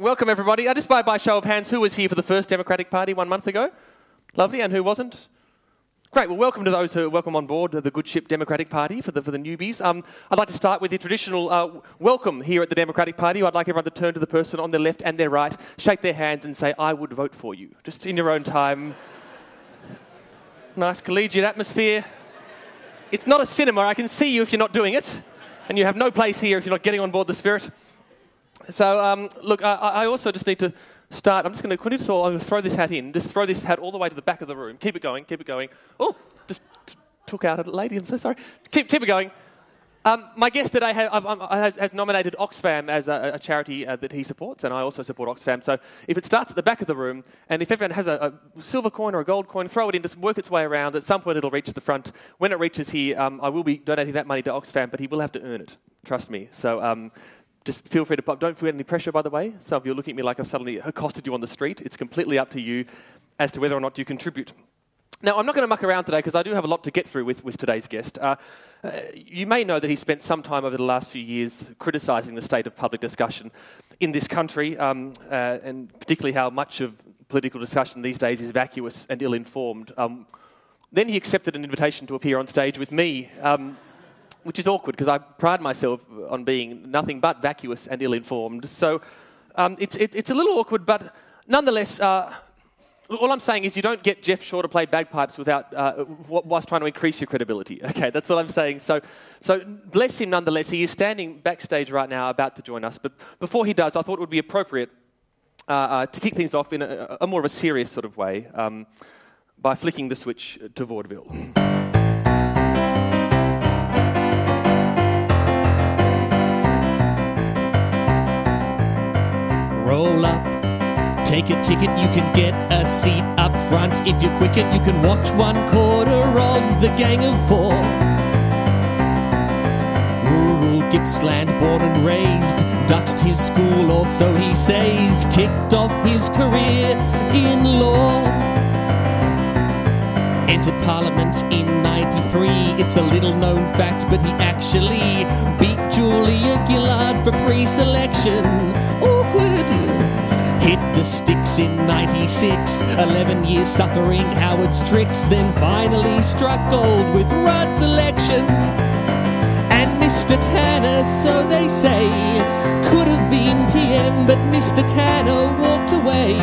Welcome, everybody. I just by, by show of hands, who was here for the first Democratic Party one month ago? Lovely. And who wasn't? Great. Well, welcome to those who welcome on board the Good Ship Democratic Party for the, for the newbies. Um, I'd like to start with the traditional uh, welcome here at the Democratic Party. I'd like everyone to turn to the person on their left and their right, shake their hands, and say, I would vote for you. Just in your own time. nice collegiate atmosphere. It's not a cinema. I can see you if you're not doing it. And you have no place here if you're not getting on board the spirit. So, um, look, I, I, also just need to start. I'm just going to, I'm going to throw this hat in. Just throw this hat all the way to the back of the room. Keep it going, keep it going. Oh, just t- took out a lady. I'm so sorry. Keep, keep it going. Um, my guest today has, has, has nominated Oxfam as a, a charity uh, that he supports, and I also support Oxfam. So if it starts at the back of the room, and if everyone has a, a, silver coin or a gold coin, throw it in, just work its way around. At some point, it'll reach the front. When it reaches here, um, I will be donating that money to Oxfam, but he will have to earn it. Trust me. So um, just feel free to pop. Don't feel any pressure, by the way. Some of you are looking at me like I've suddenly accosted you on the street. It's completely up to you as to whether or not you contribute. Now, I'm not going to muck around today because I do have a lot to get through with, with today's guest. Uh, uh, you may know that he spent some time over the last few years criticising the state of public discussion in this country, um, uh, and particularly how much of political discussion these days is vacuous and ill informed. Um, then he accepted an invitation to appear on stage with me, um, which is awkward because I pride myself on being nothing but vacuous and ill informed. So um, it's, it, it's a little awkward, but nonetheless, uh, all I'm saying is you don't get Jeff Shaw to play bagpipes without uh, whilst trying to increase your credibility. Okay, that's what I'm saying. So, so bless him nonetheless. He is standing backstage right now, about to join us. But before he does, I thought it would be appropriate uh, uh, to kick things off in a, a, more of a serious sort of way um, by flicking the switch to vaudeville. Roll up Take a ticket, you can get a seat up front. If you're quick and you can watch one quarter of the Gang of Four. Rural Gippsland, born and raised, duxed his school, or so he says, kicked off his career in law. Entered Parliament in 93. It's a little known fact, but he actually beat Julia Gillard for pre selection. Awkward. Hit the sticks in 96, 11 years suffering Howard's tricks, then finally struck gold with Rudd's election. And Mr. Tanner, so they say, could have been PM, but Mr. Tanner walked away.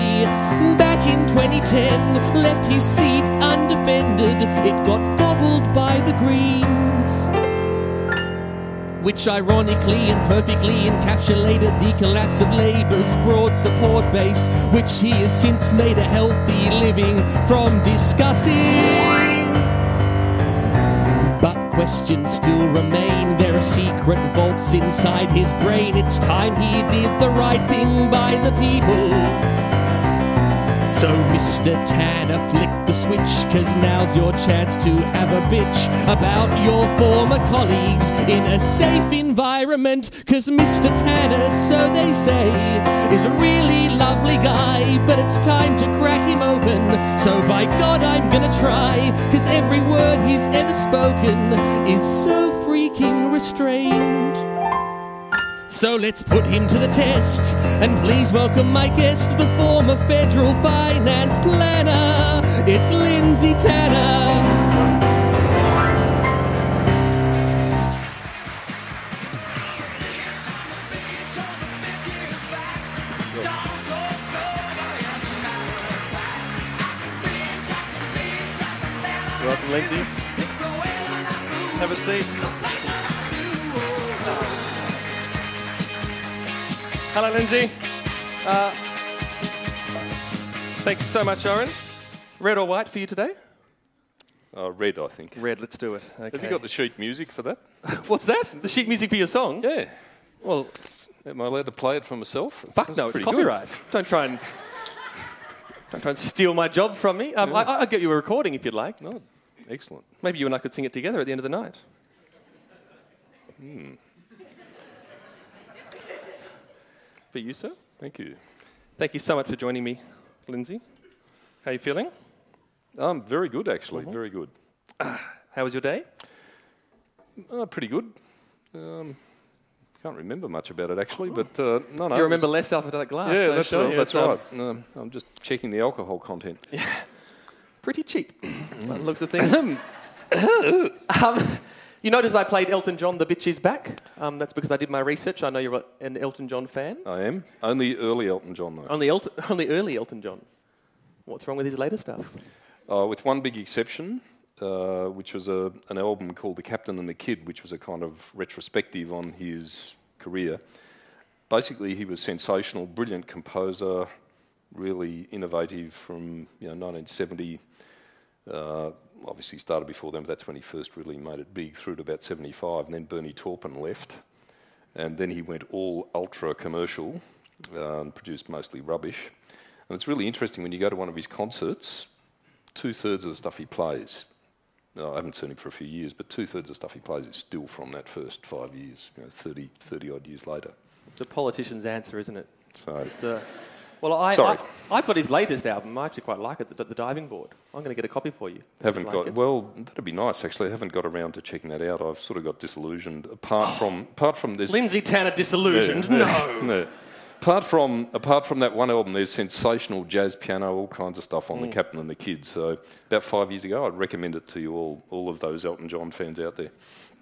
Back in 2010, left his seat undefended, it got gobbled by the Greens which ironically and perfectly encapsulated the collapse of Labour's broad support base, which he has since made a healthy living from discussing. But questions still remain. There are secret vaults inside his brain. It's time he did the right thing by the people. So, Mr. Tanner, flick the switch, cause now's your chance to have a bitch about your former colleagues in a safe environment. Cause Mr. Tanner, so they say, is a really lovely guy, but it's time to crack him open. So, by God, I'm gonna try, cause every word he's ever spoken is so freaking restrained. So let's put him to the test. And please welcome my guest, the former federal finance planner. It's Lindsay Tanner. Lindsay. Have a seat. Hello, Lindsay. Uh, thank you so much, Oren. Red or white for you today? Uh, red, I think. Red, let's do it. Okay. Have you got the sheet music for that? What's that? The sheet music for your song? Yeah. Well, am I allowed to play it for myself? Fuck no, it's copyright. Good. Don't try and don't try and steal my job from me. Um, yeah. I, will get you a recording if you'd like. No, excellent. Maybe you and I could sing it together at the end of the night. Hmm. For you, sir. Thank you. Thank you so much for joining me, Lindsay. How are you feeling? I'm very good, actually. Mm-hmm. Very good. Uh, how was your day? Uh, pretty good. Um, can't remember much about it actually, but uh, no, no. You remember less after that glass. Yeah, that's, you. that's um, right. No, I'm just checking the alcohol content. Yeah, pretty cheap. looks of things. um, you notice I played Elton John, The Bitch Is Back. Um, that's because I did my research. I know you're an Elton John fan. I am only early Elton John though, Only, Elton, only early Elton John. What's wrong with his later stuff? uh, with one big exception, uh, which was a, an album called The Captain and the Kid, which was a kind of retrospective on his career. Basically, he was sensational, brilliant composer, really innovative from you know 1970. Uh, obviously started before then, but that's when he first really made it big. Through to about 75, and then Bernie Taupin left, and then he went all ultra commercial uh, and produced mostly rubbish. And it's really interesting when you go to one of his concerts. Two thirds of the stuff he plays, no, I haven't seen him for a few years, but two thirds of the stuff he plays is still from that first five years, you know, 30, 30 odd years later. It's a politician's answer, isn't it? So well, I, Sorry. I, I've got his latest album. I actually quite like it, the, the Diving Board. I'm going to get a copy for you. Haven't Like got it. well. That'd be nice, actually. I haven't got around to checking that out. I've sort of got disillusioned. Apart from apart from this, Lindsay Tanner disillusioned. Yeah, No. yeah, no. Apart from apart from that one album, there's sensational jazz piano, all kinds of stuff Mm. on the Captain and the Kids. So about five years ago, I'd recommend it to you all, all of those Elton John fans out there.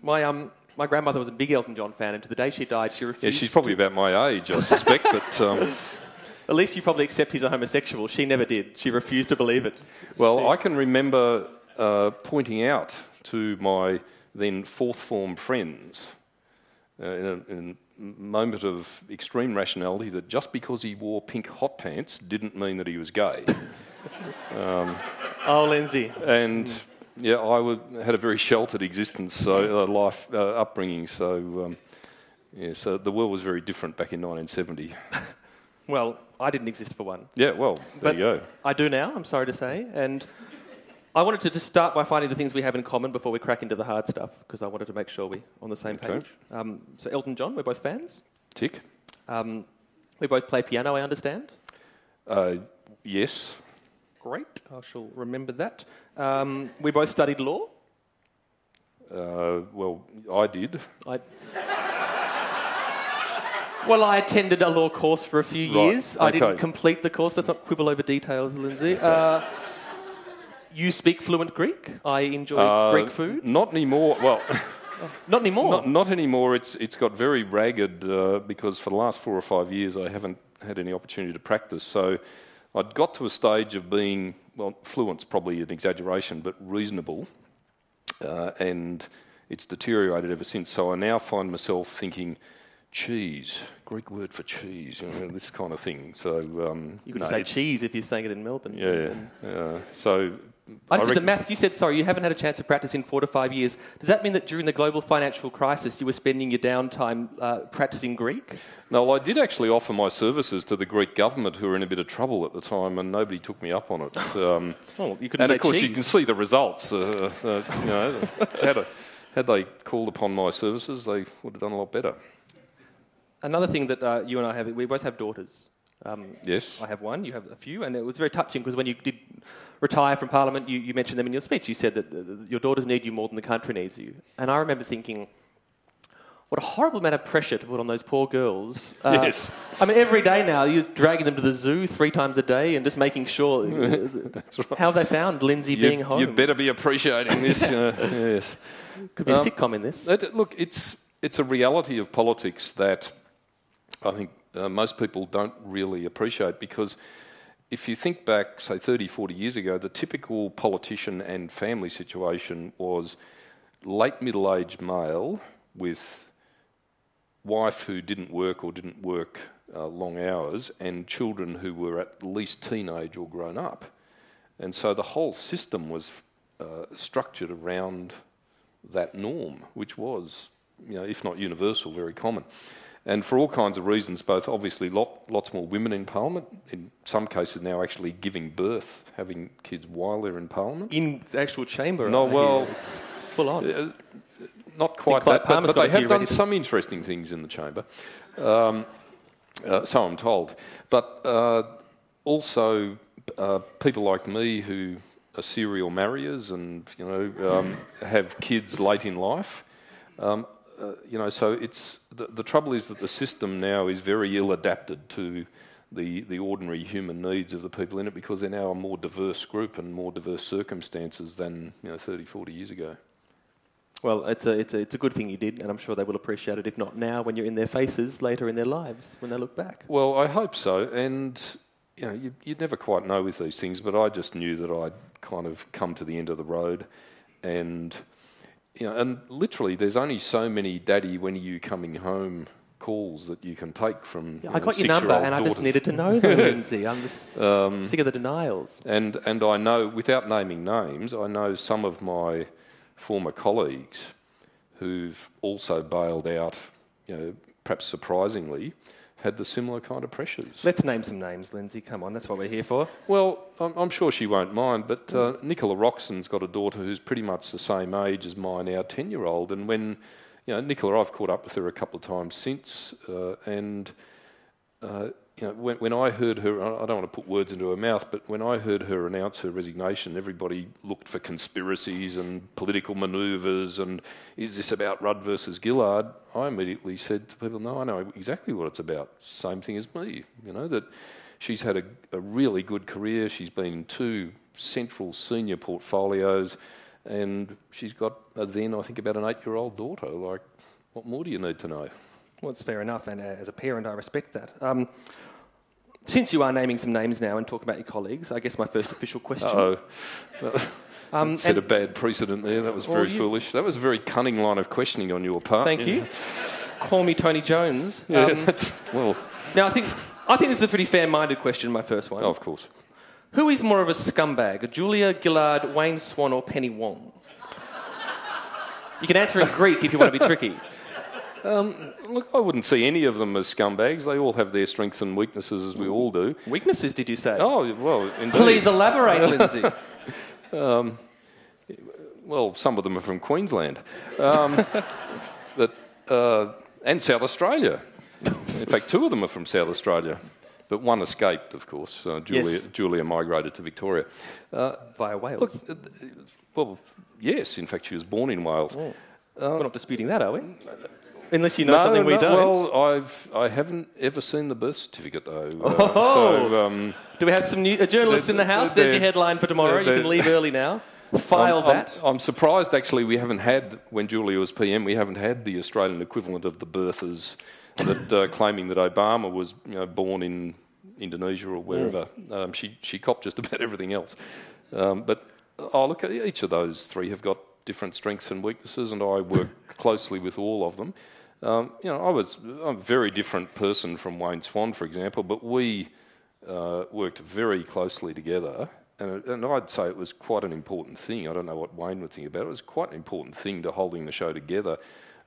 My um, my grandmother was a big Elton John fan, and to the day she died, she Yeah, refused. she's probably about my age, I suspect. but um, At least you probably accept he's a homosexual. She never did. She refused to believe it. well, I can remember uh, pointing out to my then fourth form friends uh, in, a, in a moment of extreme rationality that just because he wore pink hot pants didn't mean that he was gay. Oh, Lindsay. and yeah, I would, had a very sheltered existence, so uh, life uh, upbringing. So um, yeah, so the world was very different back in 1970. Well, I didn't exist for one. Yeah, well, there But you go. I do now, I'm sorry to say. And I wanted to just start by finding the things we have in common before we crack into the hard stuff, because I wanted to make sure we're on the same Okay. page. Um, so, Elton John, we're both fans. Tick. Um, we both play piano, I understand. Uh, yes. Great, I shall remember that. Um, we both studied law. Uh, well, I did. I well, I attended a law course for a few Right, years. I didn't complete the course. Let's not quibble over details, Lindsay. Uh, you speak fluent Greek. I enjoy Uh, Greek food. Not anymore. Well, Not anymore. not, not anymore. It's it's got very ragged uh, because for the last four or five years I haven't had any opportunity to practice. So I'd got to a stage of being well, fluent's probably an exaggeration, but reasonable, uh, and it's deteriorated ever since. So I now find myself thinking. Cheese, Greek word for cheese, you know, this kind of thing. So um, you could no, say cheese if you're saying it in Melbourne. Yeah, yeah. So I just did the maths. You said, sorry, you haven't had a chance to practice in four to five years. Does that mean that during the global financial crisis, you were spending your downtime uh, practicing Greek? No, well, I did actually offer my services to the Greek government, who were in a bit of trouble at the time, and nobody took me up on it. Um, Oh, you couldn't and of course, you can see the results. Uh, uh, you know, had, a, had they called upon my services, they would have done a lot better. Another thing that uh, you and I have, we both have daughters. Um, Yes. I have one, you have a few, and it was very touching because when you did retire from Parliament, you, you mentioned them in your speech. You said that uh, your daughters need you more than the country needs you. And I remember thinking, what a horrible amount of pressure to put on those poor girls. Uh, Yes. I mean, every day now, you're dragging them to the zoo three times a day and just making sure. That's right. How have they found Lindsay being You, home? you better be appreciating this. uh, yes. Could be a Um, sitcom in this. It- look, it's it's a reality of politics that I think uh, most people don't really appreciate because if you think back, say 30, 40 years ago, the typical politician and family situation was late middle aged male with wife who didn't work or didn't work uh, long hours and children who were at least teenage or grown up. And so the whole system was uh, structured around that norm, which was, you know, if not universal, very common. And for all kinds of reasons, both obviously lot, lots more women in Parliament, in some cases now actually giving birth, having kids while they're in Parliament. In the actual chamber. No, well- It's full on. Uh, not quite that, but, but they have done some interesting things in the chamber. Um, uh, so I'm told. But uh, also, uh, people like me who are serial marriers and you know um, have kids late in life. Um, uh, you know, so it's the, the trouble is that the system now is very ill adapted to the, the ordinary human needs of the people in it because they're now a more diverse group and more diverse circumstances than you know 30, 40 years ago. Well, it's a, it's, a, it's a good thing you did, and I'm sure they will appreciate it, if not now, when you're in their faces later in their lives, when they look back. Well, I hope so. And, you know, you, you'd never quite know with these things, but I just knew that I'd kind of come to the end of the road. And, you know, and literally, there's only so many daddy, when are you coming home calls that you can take from. Yeah, you I know, got your number, and I just needed to know them, Lindsay. I'm just Um, sick of the denials. And, and I know, without naming names, I know some of my former colleagues who've also bailed out, you know, perhaps surprisingly, had the similar kind of pressures. Let's name some names, Lindsay. Come on, that's what we're here for. Well, I'm, I'm sure she won't mind, but uh, Nicola Roxon's got a daughter who's pretty much the same age as my now 10 year old. And when, you know, Nicola, I've caught up with her a couple of times since, uh, and, uh, you know, when, when I heard her, I don't want to put words into her mouth, but when I heard her announce her resignation, everybody looked for conspiracies and political manoeuvres and is this about Rudd versus Gillard? I immediately said to people, no, I know exactly what it's about. Same thing as me, you know, that she's had a, a really good career. She's been in two central senior portfolios and she's got a then, I think, about an eight year old daughter. Like, what more do you need to know? Well, it's fair enough, and uh, as a parent, I respect that. Um, since you are naming some names now and talking about your colleagues, I guess my first official question. Oh, Um, set a bad precedent there. That was very you- foolish. That was a very cunning line of questioning on your part. Thank you. Call me Tony Jones. Yeah, Um, that's well, now, I think I think this is a pretty fair-minded question. My first one: oh, of course. Who is more of a scumbag, Julia Gillard, Wayne Swan, or Penny Wong? You can answer in Greek if you want to be tricky. Look, I wouldn't see any of them as scumbags. They all have their strengths and weaknesses, as we all do. Weaknesses, did you say? Oh, well, indeed. Please elaborate, Lindsay. Well, some of them are from Queensland, um, but uh, and South Australia. In fact, two of them are from South Australia, but one escaped, of course. Uh, Julia, Yes. Julia migrated to Victoria. Via Wales. Look, uh, well, yes. In fact, she was born in Wales. We're not disputing that, are we? Unless you know something we don't. Well, I've I haven't ever seen the birth certificate though. Uh, Oh. so um, Do we have some new, a journalist in the house? There's your headline for tomorrow. You can leave early now. File I'm, I'm- that. I'm, surprised actually we haven't had when Julia was PM. We haven't had the Australian equivalent of the birthers that uh, claiming that Obama was you know, born in Indonesia or wherever. Um, she she copped just about everything else. Um, but oh look, at each of those three have got different strengths and weaknesses, and I work closely with all of them. Um, you know, I was I'm a very different person from Wayne Swan, for example, but we uh, worked very closely together. And, and I'd say it was quite an important thing. I don't know what Wayne would think about it. It was quite an important thing to holding the show together.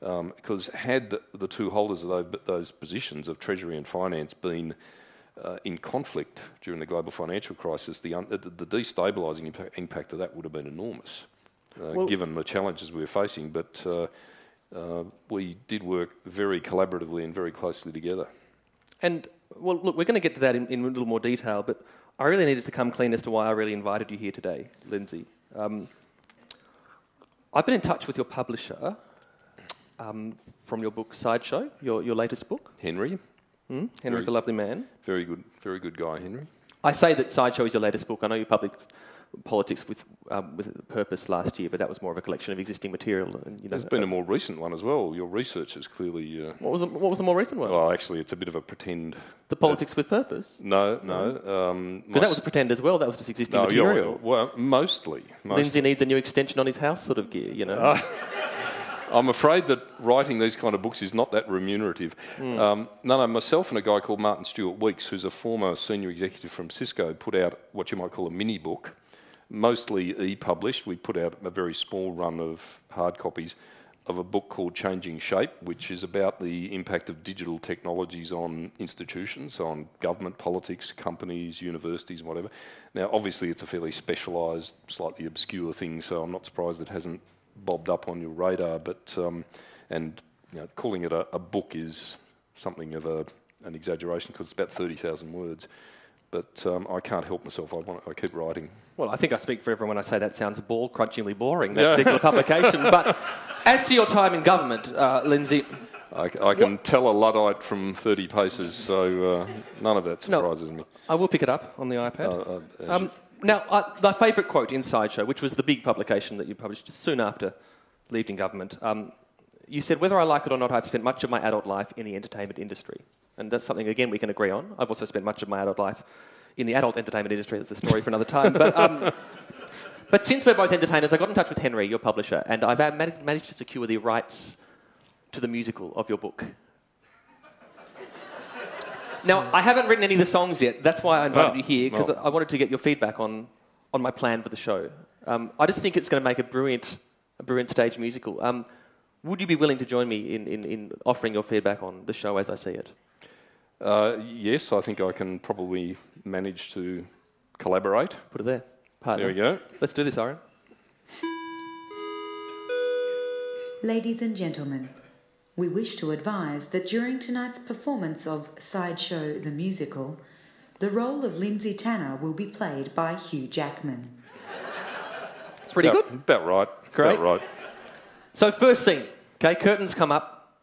Um, because had the, two holders of those, those positions of Treasury and Finance been uh, in conflict during the global financial crisis, the, un, the, the destabilising impact, impact of that would have been enormous, uh, Well- given the challenges we were facing. But uh, we did work very collaboratively and very closely together. And, well, look, we're going to get to that in, in a little more detail, but I really needed to come clean as to why I really invited you here today, Lindsay. Um, I've been in touch with your publisher um, from your book Sideshow, your, your latest book. Henry, Hmm? Henry's a lovely man. very good, very good guy, Henry. I say that Sideshow is your latest book. I know you published Politics with, um, with Purpose last year, but that was more of a collection of existing material. And, you know, There's been a more recent one as well. Your research has clearly. Uh, what, was the, what was the more recent one? well, actually, it's a bit of a pretend. the Politics with Purpose? No, no. Um, Because that was a pretend as well. That was just existing no, material. well, mostly. mostly. Lindsay needs a new extension on his house sort of gear, you know. I'm afraid that writing these kind of books is not that remunerative. Um, no, no, myself and a guy called Martin Stewart Weeks, who's a former senior executive from Cisco, put out what you might call a mini book, mostly e published. We put out a very small run of hard copies of a book called Changing Shape, which is about the impact of digital technologies on institutions, on government, politics, companies, universities, whatever. Now, obviously, it's a fairly specialised, slightly obscure thing, so I'm not surprised it hasn't bobbed up on your radar. But um, and you know, calling it a, a book is something of a, an exaggeration because it's about thirty thousand words. But um, I can't help myself. I want. I keep writing. Well, I think I speak for everyone when I say that sounds ball crunchingly boring, that particular publication. But As to your time in government, uh, Lindsay, I, I can tell a Luddite from 30 paces, so uh, none of that No. surprises me. I will pick it up on the iPad. Uh, uh, um, now, uh, my favourite quote in Sideshow, which was the big publication that you published just soon after leaving government, um, you said, whether I like it or not, I've spent much of my adult life in the entertainment industry. And that's something, again, we can agree on. I've also spent much of my adult life in the adult entertainment industry. That's a story for another time. But, um, but since we're both entertainers, I got in touch with Henry, your publisher, and I've managed managed to secure the rights to the musical of your book. Now, I haven't written any of the songs yet. That's why I invited Oh, you here, because well. I wanted to get your feedback on, on my plan for the show. Um, I just think it's going to make a brilliant, a brilliant stage musical. Um, would you be willing to join me in, in, in offering your feedback on the show as I see it? Uh, yes, I think I can probably manage to collaborate. Put it there. Partner. There we go. Let's do this, Aaron. Ladies and gentlemen, we wish to advise that during tonight's performance of Sideshow the Musical, the role of Lindsay Tanner will be played by Hugh Jackman. It's pretty about, good. About right. Great. About right. So, first scene. Okay, curtains come up.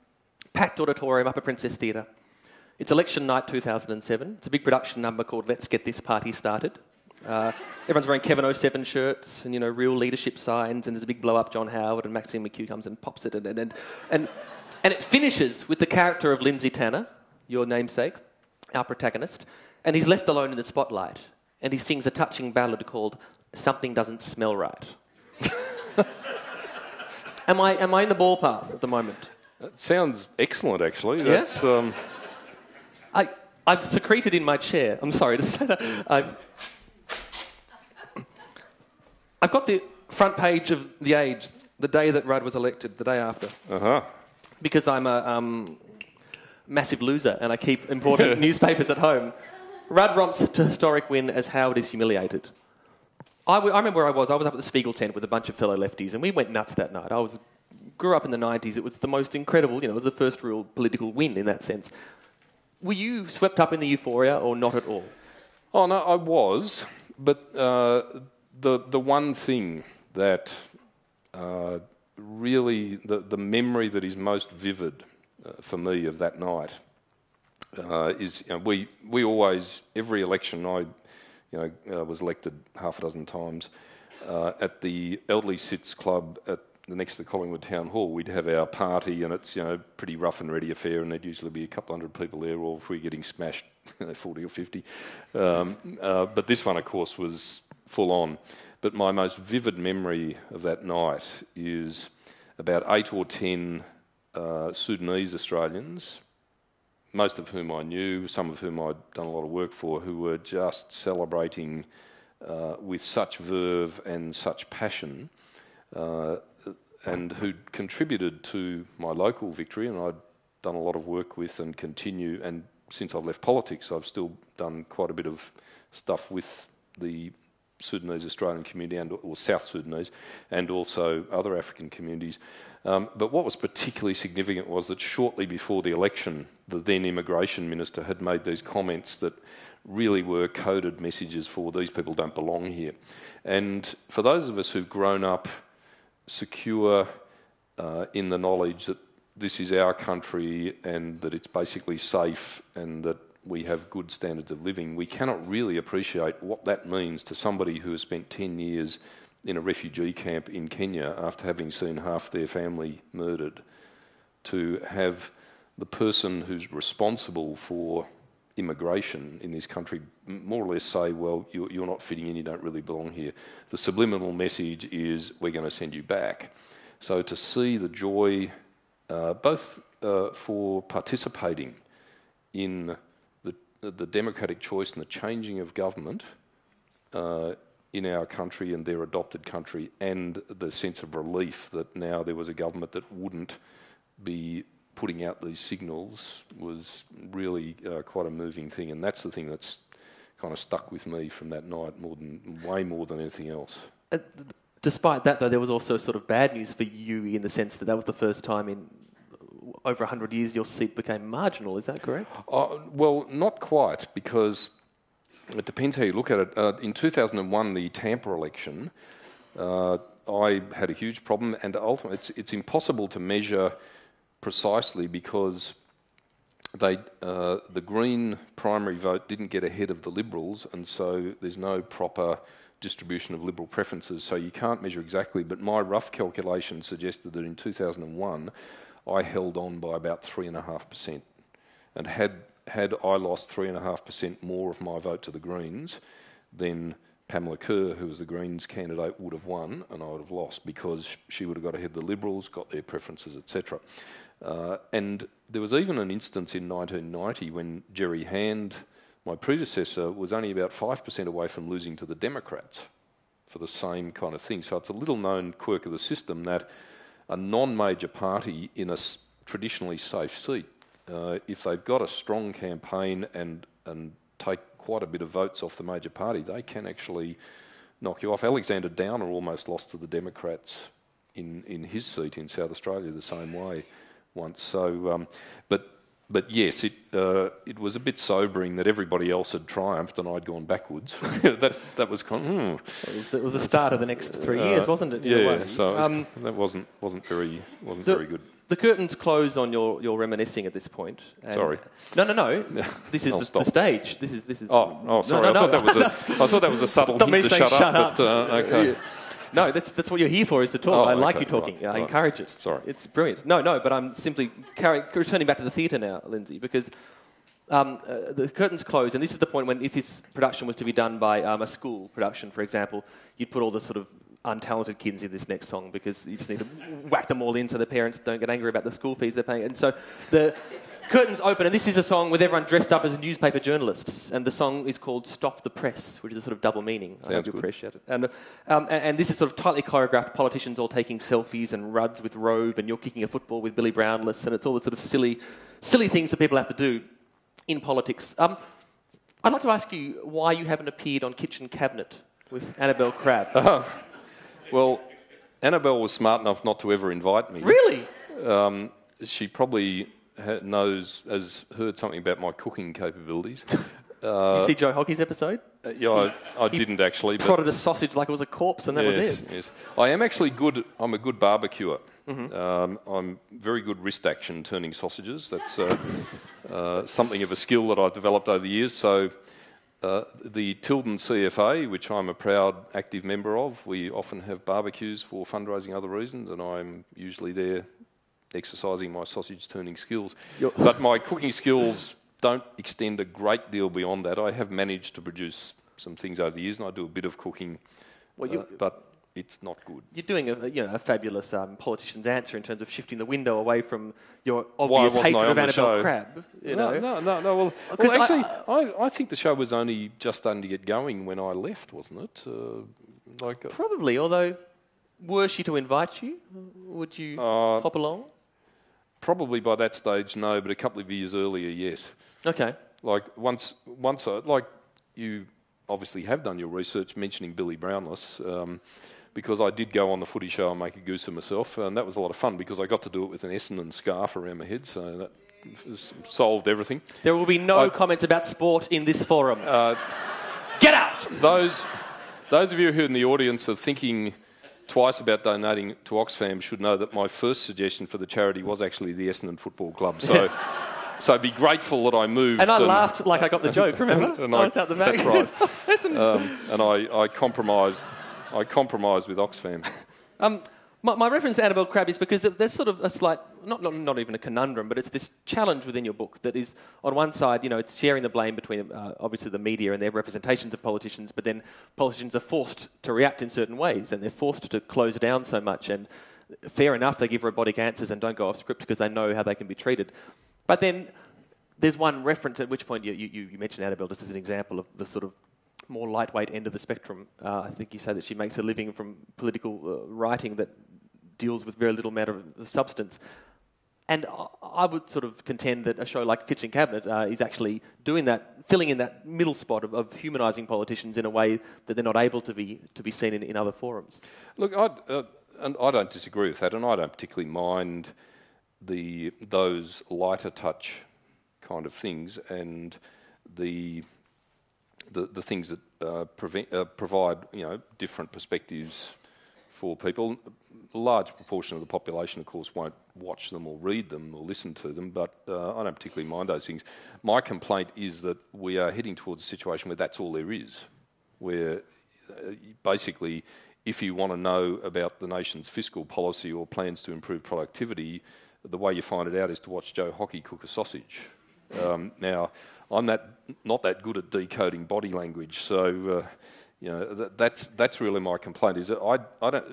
Packed auditorium up at Princess Theatre. It's election night 2007. It's a big production number called Let's Get This Party Started. Uh, everyone's wearing Kevin 07 shirts and, you know, real leadership signs, and there's a big blow up John Howard, and Maxine McKew comes and pops it. And, and, and, and, and it finishes with the character of Lindsay Tanner, your namesake, our protagonist, and he's left alone in the spotlight. And he sings a touching ballad called Something Doesn't Smell Right. am, I, am I in the ball ballpark at the moment? It sounds excellent, actually. That's, um, I, I've secreted in my chair. I'm sorry to say that. I've, I've got the front page of The Age, the day that Rudd was elected, the day after, uh-huh. because I'm a um, massive loser and I keep important newspapers at home. Rudd romps to historic win as Howard is humiliated. I, w- I remember where I was. I was up at the Spiegel tent with a bunch of fellow lefties, and we went nuts that night. I was grew up in the 90s. It was the most incredible, you know, it was the first real political win in that sense. Were you swept up in the euphoria or not at all? Oh no, I was, but uh, the the one thing that uh, really the the memory that is most vivid uh, for me of that night uh, is you know, we we always every election I you know uh, was elected half a dozen times uh, at the Elderly Sits Club at next to Collingwood Town Hall. We'd have our party, and it's you know pretty rough and ready affair, and there'd usually be a couple hundred people there, or if we're getting smashed, forty or fifty. Um, uh, but this one, of course, was full on. But my most vivid memory of that night is about eight or ten uh, Sudanese Australians most of whom I knew, some of whom I'd done a lot of work for, who were just celebrating uh, with such verve and such passion, uh, and who'd contributed to my local victory, and I'd done a lot of work with and continue. And since I've left politics, I've still done quite a bit of stuff with the Sudanese Australian community and or South Sudanese, and also other African communities. Um, but what was particularly significant was that shortly before the election, the then immigration minister had made these comments that really were coded messages for these people don't belong here. And for those of us who've grown up secure uh, in the knowledge that this is our country and that it's basically safe and that we have good standards of living, we cannot really appreciate what that means to somebody who has spent 10 years in a refugee camp in Kenya after having seen half their family murdered. To have the person who's responsible for immigration in this country more or less say, well, you, you're not fitting in, you don't really belong here. The subliminal message is, we're going to send you back. So to see the joy, uh, both uh, for participating in the, the democratic choice and the changing of government uh, in our country and their adopted country, and the sense of relief that now there was a government that wouldn't be putting out these signals was really uh, quite a moving thing, and that's the thing that's kind of stuck with me from that night more than way more than anything else. Uh, despite that, though, there was also sort of bad news for you in the sense that that was the first time in over 100 years your seat became marginal. Is that correct? Uh, well, not quite, because it depends how you look at it. Uh, in 2001, the Tampa election, uh, I had a huge problem, and ultimately, it's, it's impossible to measure precisely because they, uh, the Green primary vote didn't get ahead of the Liberals, and so there's no proper distribution of Liberal preferences, so you can't measure exactly. But my rough calculation suggested that in 2001, I held on by about 3.5%. And had, had I lost 3.5% more of my vote to the Greens, then Pamela Curr, who was the Greens candidate, would have won and I would have lost because she would have got ahead of the Liberals, got their preferences, etc. Uh, and there was even an instance in 1990 when Gerry Hand, my predecessor, was only about 5% away from losing to the Democrats for the same kind of thing. So it's a little known quirk of the system that a non major party in a traditionally safe seat, uh, if they've got a strong campaign and, and take quite a bit of votes off the major party, they can actually knock you off. Alexander Downer almost lost to the Democrats in, in his seat in South Australia the same way once. So, um, but but yes, it uh, it was a bit sobering that everybody else had triumphed and I'd gone backwards. that that was kind. Of, hmm. It was the start of the next three uh, years, wasn't it? Yeah, so it was, um, that wasn't wasn't very wasn't the, very good. The curtains close on your, your reminiscing at this point. Sorry. No, no, no. This is the, the, stage. This is this is. Oh, oh, sorry. No, no, I, thought no. That was a, I thought that was a subtle hint to shut, shut up. up. But, uh, okay. No, that's, that's what you're here for, is to talk. Oh, I like you talking. Right, I right. encourage it. Sorry. It's brilliant. No, no, but I'm simply returning back to the theatre now, Lindsay, because um, uh, the curtains close, and this is the point when if this production was to be done by um, a school production, for example, you'd put all the sort of untalented kids in this next song because you just need to whack them all in so the parents don't get angry about the school fees they're paying. And so the curtains open, and this is a song with everyone dressed up as newspaper journalists. And the song is called Stop the Press, which is a sort of double meaning. Sounds I hope you appreciate it. And, um, and, and, this is sort of tightly choreographed, politicians all taking selfies and Rudd's with Rove, and you're kicking a football with Billy Brownless, and it's all the sort of silly, silly things that people have to do in politics. Um, I'd like to ask you why you haven't appeared on Kitchen Cabinet with Annabel Crabb. Uh, well, Annabelle was smart enough not to ever invite me. Really? Um, she probably knows, has heard something about my cooking capabilities. Uh, you see Joe Hockey's episode? Uh, yeah, I, I didn't actually. But prodded a sausage like it was a corpse, and that yes, was it. Yes, I am actually good. I'm a good barbecuer. Mm-hmm. Um, I'm very good wrist action turning sausages. That's uh, uh, something of a skill that I've developed over the years. So, uh, the Tylden CFA, which I'm a proud active member of, we often have barbecues for fundraising other reasons, and I'm usually there exercising my sausage turning skills. but my cooking skills don't extend a great deal beyond that. I have managed to produce some things over the years, and I do a bit of cooking, well, you, uh, but it's not good. You're doing a, you know, a fabulous um, politician's answer in terms of shifting the window away from your obvious hatred of Annabel Crabb. You no, know? no, no, no. Well, well actually, I, I, I, think the show was only just starting to get going when I left, wasn't it? Uh, like uh, Probably, although were she to invite you, would you uh, pop along? Probably by that stage, no, but a couple of years earlier, yes. Okay. Like once, once, I, like you obviously have done your research mentioning Billy Brownless, um, because I did go on the footy show and make a goose of myself, and that was a lot of fun because I got to do it with an Essendon scarf around my head, so that solved everything. There will be no I, comments about sport in this forum. Uh, Get out! Those, those of you who are in the audience are thinking twice about donating to Oxfam should know that my first suggestion for the charity was actually the Essendon Football Club. So, so be grateful that I moved. And I and, laughed like I got the joke. Remember? and I, I was out the back. That's right. um, and I, I compromised. I compromised with Oxfam. Um, my, my, reference to Annabel Crabb is because there's sort of a slight, not, not, not even a conundrum, but it's this challenge within your book that is, on one side, you know, it's sharing the blame between uh, obviously the media and their representations of politicians, but then politicians are forced to react in certain ways and they're forced to close down so much. And fair enough, they give robotic answers and don't go off script because they know how they can be treated. But then there's one reference at which point you, you, you mentioned Annabel just as an example of the sort of more lightweight end of the spectrum. Uh, I think you say that she makes a living from political uh, writing that deals with very little matter of substance. And I would sort of contend that a show like Kitchen Cabinet uh, is actually doing that, filling in that middle spot of, of humanising politicians in a way that they're not able to be to be seen in, in other forums. Look, uh, and I don't disagree with that, and I don't particularly mind the those lighter touch kind of things and the the, the things that uh, uh, provide you know different perspectives for people. A large proportion of the population, of course, won't watch them or read them or listen to them, but uh, I don't particularly mind those things. My complaint is that we are heading towards a situation where that's all there is, where uh, basically, if you want to know about the nation's fiscal policy or plans to improve productivity, the way you find it out is to watch Joe Hockey cook a sausage. Um, now, I'm that, not that good at decoding body language, so uh, you know, that, that's, that's really my complaint. Is that I, I don't,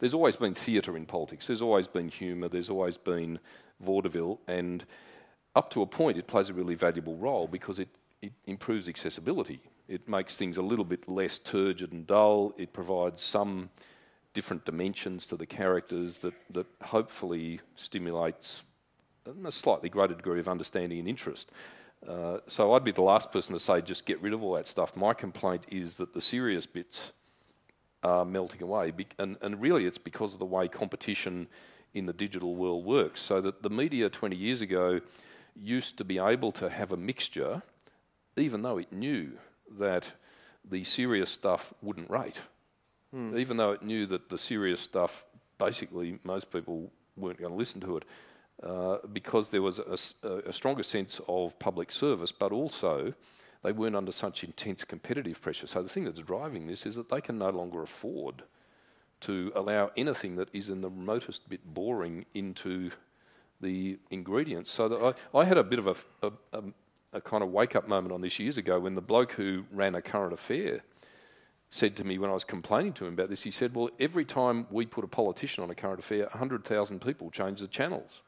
there's always been theatre in politics. There's always been humour. There's always been vaudeville, and up to a point, it plays a really valuable role because it, it improves accessibility. It makes things a little bit less turgid and dull. It provides some different dimensions to the characters that, that hopefully stimulates a slightly greater degree of understanding and interest. Uh, so I'd be the last person to say just get rid of all that stuff. My complaint is that the serious bits are melting away, and, and really it's because of the way competition in the digital world works. So that the media 20 years ago used to be able to have a mixture, even though it knew that the serious stuff wouldn't rate. Mm. Even though it knew that the serious stuff, basically, most people weren't going to listen to it. Uh, because there was a, a, stronger sense of public service, but also they weren't under such intense competitive pressure. So the thing that's driving this is that they can no longer afford to allow anything that is in the remotest bit boring into the ingredients. So that I, I had a bit of a, a, a kind of wake up moment on this years ago when the bloke who ran a current affair said to me when I was complaining to him about this, he said, Well, every time we put a politician on a current affair, 100,000 people change the channels.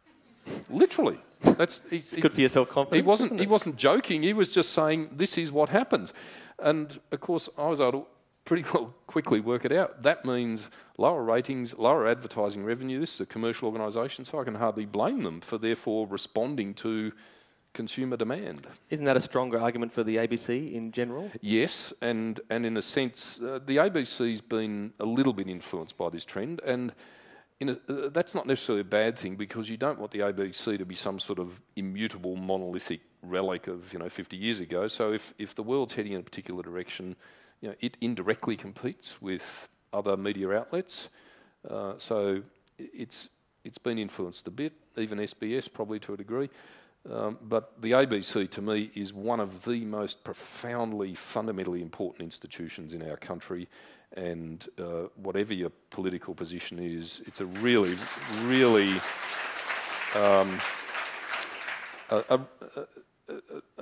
Literally. That's it's good for your self confidence. He wasn't. He wasn't joking. He was just saying this is what happens, and of course I was able to pretty well quickly work it out. That means lower ratings, lower advertising revenue. This is a commercial organisation, so I can hardly blame them for therefore responding to consumer demand. Isn't that a stronger argument for the ABC in general? Yes, and and in a sense, uh, the ABC's been a little bit influenced by this trend, and a, uh, that's not necessarily a bad thing because you don't want the ABC to be some sort of immutable monolithic relic of you know 50 years ago. So if, if the world's heading in a particular direction, you know, it indirectly competes with other media outlets. Uh, so it's it's been influenced a bit, even SBS probably to a degree. Um, but the ABC to me is one of the most profoundly, fundamentally important institutions in our country and uh, whatever your political position is, it's a really, really um, a, a, a,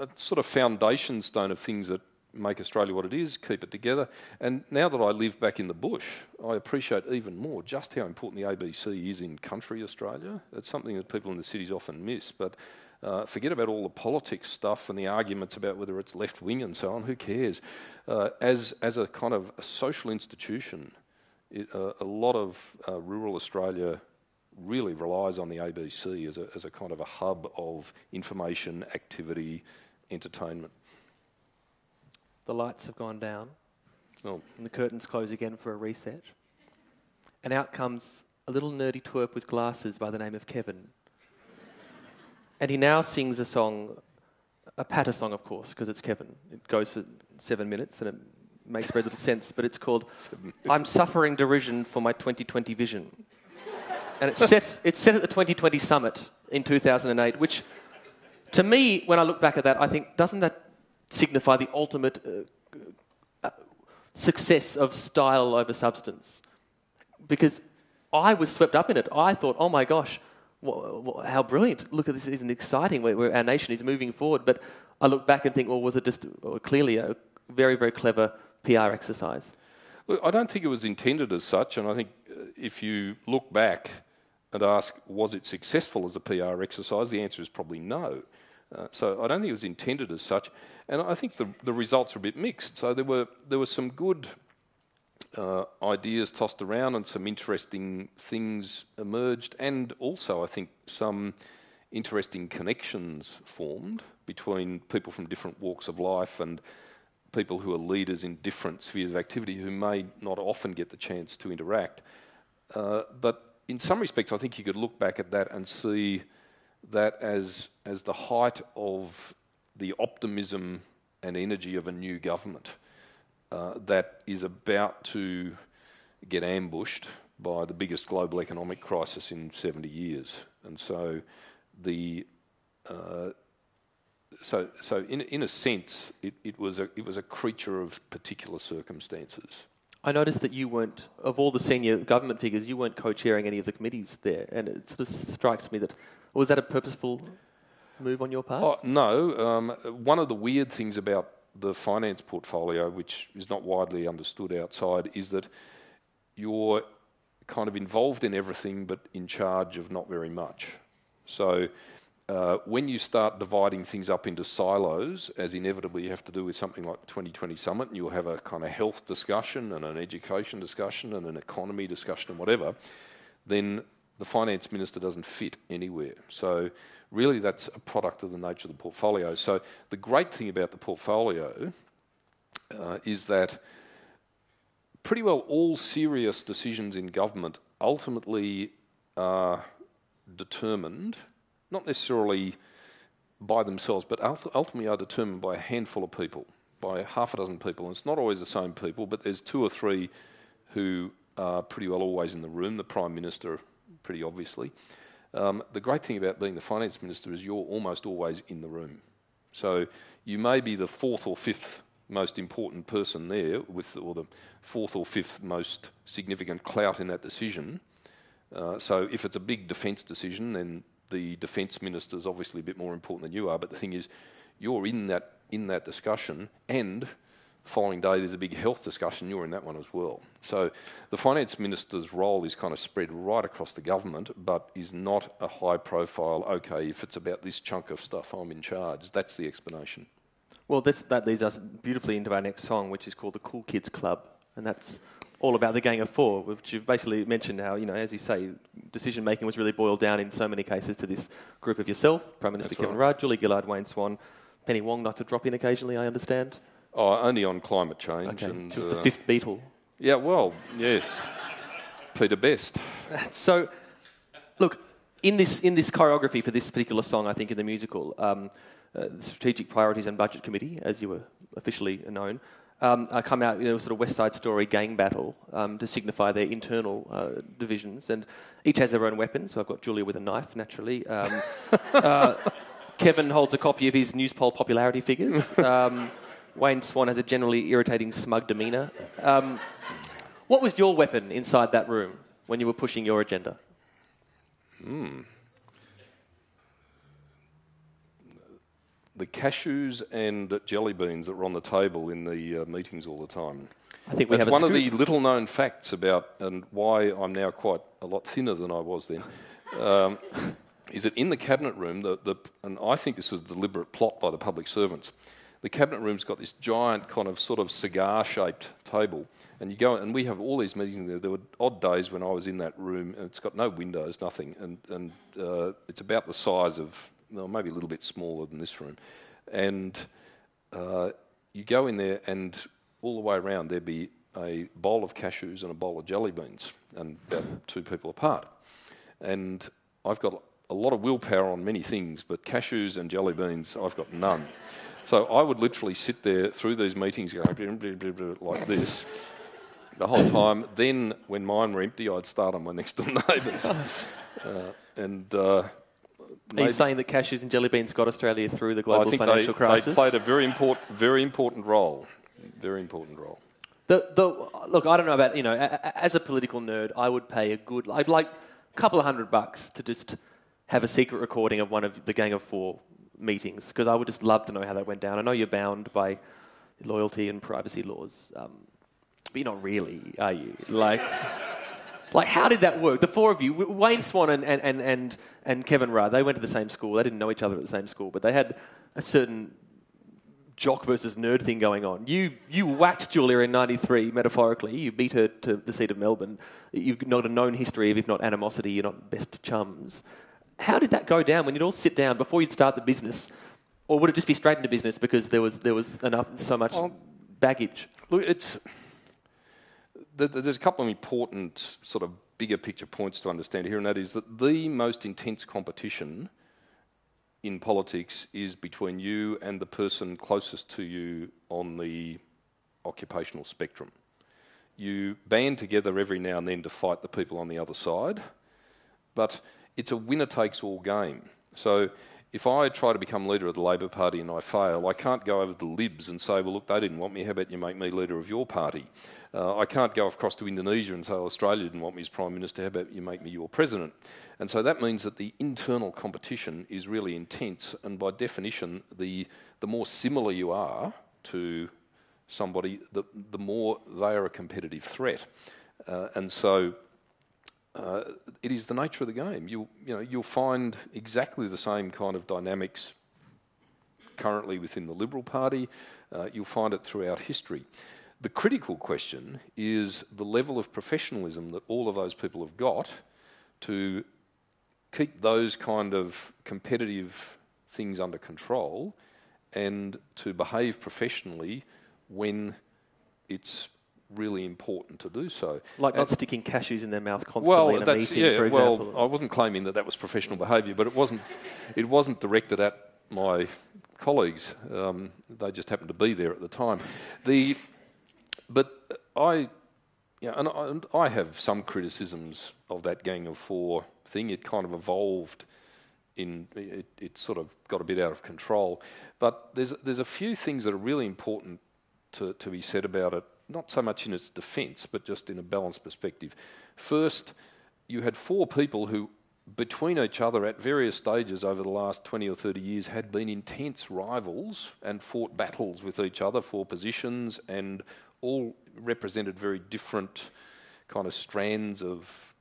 a, sort of foundation stone of things that make Australia what it is, keep it together. And now that I live back in the bush, I appreciate even more just how important the ABC is in country Australia. It's something that people in the cities often miss, but uh, forget about all the politics stuff and the arguments about whether it's left wing and so on. Who cares? Uh, as as a kind of a social institution, it, uh, a lot of uh, rural Australia really relies on the ABC as a as a kind of a hub of information, activity, entertainment. The lights have gone down, oh. and the curtains close again for a reset. And out comes a little nerdy twerp with glasses by the name of Kevin. And he now sings a song, a patter song, of course, because it's Kevin. It goes for seven minutes and it makes very little sense, but it's called I'm Suffering Derision for My 2020 Vision. And it's set, it's set at the 2020 summit in 2008, which to me, when I look back at that, I think, doesn't that signify the ultimate uh, uh, success of style over substance? Because I was swept up in it. I thought, oh my gosh, how brilliant. Look at this, isn't exciting where, our nation is moving forward. But I look back and think, well, was it just clearly a very, very clever PR exercise? Look, I don't think it was intended as such. And I think uh, if you look back and ask, was it successful as a PR exercise, the answer is probably no. Uh, so I don't think it was intended as such. And I think the, the results are a bit mixed. So there were, there were some good uh, ideas tossed around and some interesting things emerged, and also I think some interesting connections formed between people from different walks of life and people who are leaders in different spheres of activity who may not often get the chance to interact. Uh, but in some respects, I think you could look back at that and see that as, as the height of the optimism and energy of a new government uh, that is about to get ambushed by the biggest global economic crisis in 70 years. And so the uh, so, so in, in a sense, it, it, was a, it was a creature of particular circumstances. I noticed that you weren't, of all the senior government figures, you weren't co-chairing any of the committees there, and it sort of strikes me that was that a purposeful move on your part? Oh, no. Um, one of the weird things about the finance portfolio, which is not widely understood outside, is that you're kind of involved in everything but in charge of not very much. So uh, when you start dividing things up into silos, as inevitably you have to do with something like 2020 Summit, and you'll have a kind of health discussion and an education discussion and an economy discussion and whatever, then the finance minister doesn't fit anywhere. So really that's a product of the nature of the portfolio. So the great thing about the portfolio uh, is that pretty well all serious decisions in government ultimately are determined – not necessarily by themselves, but ultimately are determined by a handful of people, by half a dozen people. And it's not always the same people, but there's two or three who are pretty well always in the room. The Prime Minister, pretty obviously. Um, the great thing about being the Finance Minister is you're almost always in the room. So you may be the fourth or fifth most important person there, with or the fourth or fifth most significant clout in that decision. Uh, so if it's a big defence decision, then the defence minister is obviously a bit more important than you are, but the thing is, you're in that in that discussion, and following day there's a big health discussion. You're in that one as well. So the finance minister's role is kind of spread right across the government, but is not a high profile. Okay, if it's about this chunk of stuff, I'm in charge. That's the explanation. Well, that leads us beautifully into our next song, which is called the Cool Kids Club, and that's all about the Gang of Four, which you've basically mentioned how, you know, as you say, decision making was really boiled down in so many cases to this group of yourself, Prime Minister That's Kevin right. Rudd, Julia Gillard, Wayne Swan, Penny Wong, not to drop in occasionally, I understand. Oh, only on climate change. Okay. And, she was uh, the fifth Beatle. Yeah, well, yes. Peter Best. so, look, in this, in this choreography for this particular song, I think in the musical, um, uh, the Strategic Priorities and Budget Committee, as you were officially known, um, uh, come out, you know, sort of West Side Story gang battle um, to signify their internal uh, divisions, and each has their own weapon. So I've got Julia with a knife, naturally. Um, uh, Kevin holds a copy of his Newspoll popularity figures. Wayne Swan has a generally irritating, smug demeanour. Um, what was your weapon inside that room when you were pushing your agenda? Hmm. the cashews and jelly beans that were on the table in the uh, meetings all the time. I think we That's have one of the little known facts about and why I'm now quite a lot thinner than I was then. Um, is that in the cabinet room, the, the, and I think this was a deliberate plot by the public servants, the cabinet room's got this giant kind of sort of cigar shaped table. And you go, and we have all these meetings there. There were odd days when I was in that room, and it's got no windows, nothing, and, and uh, it's about the size of well, maybe a little bit smaller than this room. And uh, you go in there, and all the way around, there'd be a bowl of cashews and a bowl of jelly beans, and about two people apart. And I've got a lot of willpower on many things, but cashews and jelly beans, I've got none. So I would literally sit there through these meetings going like this the whole time. Then, when mine were empty, I'd start on my next door neighbours. Uh, and uh, are you saying that cashews and jelly beans got Australia through the global I think financial they, crisis? They played a very important, very important role. Very important role. The, the, look, I don't know about you know. As a political nerd, I would pay a good. I'd like a couple of hundred bucks to just have a secret recording of one of the Gang of Four meetings because I would just love to know how that went down. I know you're bound by loyalty and privacy laws, um, but you're not really, are you? Like. Like, how did that work? The four of you, Wayne Swan and, and, and, and Kevin Rudd, they went to the same school. They didn't know each other at the same school, but they had a certain jock versus nerd thing going on. You, you whacked Julia in 93, metaphorically. You beat her to the seat of Melbourne. You've not a known history of, if not animosity, you're not best chums. How did that go down when you'd all sit down before you'd start the business? Or would it just be straight into business because there was, there was enough, so much baggage? Look, it's there's a couple of important sort of bigger picture points to understand here, and that is that the most intense competition in politics is between you and the person closest to you on the occupational spectrum. You band together every now and then to fight the people on the other side, but it's a winner takes all game. So if I try to become leader of the Labor Party and I fail, I can't go over to the Libs and say, well, look, they didn't want me. How about you make me leader of your party? Uh, I can't go across to Indonesia and say, Australia didn't want me as Prime Minister. How about you make me your president? And so that means that the internal competition is really intense. And by definition, the, the more similar you are to somebody, the, the more they are a competitive threat. Uh, and so uh, it is the nature of the game. You, you know, you'll find exactly the same kind of dynamics currently within the Liberal Party. Uh, you'll find it throughout history. The critical question is the level of professionalism that all of those people have got to keep those kind of competitive things under control and to behave professionally when it's really important to do so. Like not sticking cashews in their mouth constantly in a that's meeting, yeah. for well. I wasn't claiming that that was professional behaviour, but it wasn't. It wasn't directed at my colleagues. Um, they just happened to be there at the time. The, but I, yeah, and I, and I have some criticisms of that Gang of Four thing. It kind of evolved. In it, it sort of got a bit out of control, but there's there's a few things that are really important to, to be said about it, not so much in its defence, but just in a balanced perspective. First, you had four people who, between each other at various stages over the last 20 or 30 years, had been intense rivals and fought battles with each other for positions and all represented very different kind of strands of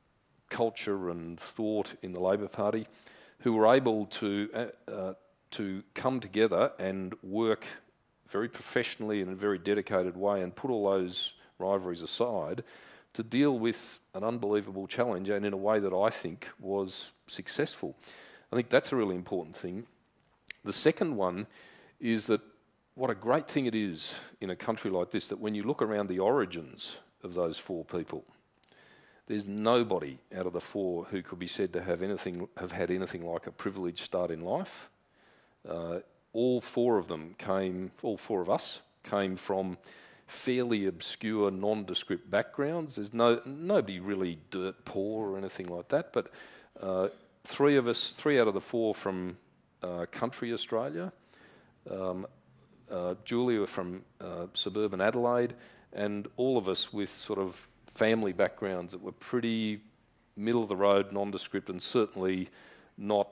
culture and thought in the Labor Party, who were able to uh, uh, to come together and work very professionally in a very dedicated way and put all those rivalries aside to deal with an unbelievable challenge and in a way that I think was successful. I think that's a really important thing. The second one is that what a great thing it is in a country like this that when you look around the origins of those four people, there's nobody out of the four who could be said to have anything have had anything like a privileged start in life. Uh, all four of them came, all four of us came from fairly obscure, nondescript backgrounds. There's no nobody really dirt poor or anything like that, but uh, three of us, three out of the four from uh, country Australia. Um, uh, Julia from uh, suburban Adelaide, and all of us with sort of family backgrounds that were pretty middle of the road, nondescript, and certainly not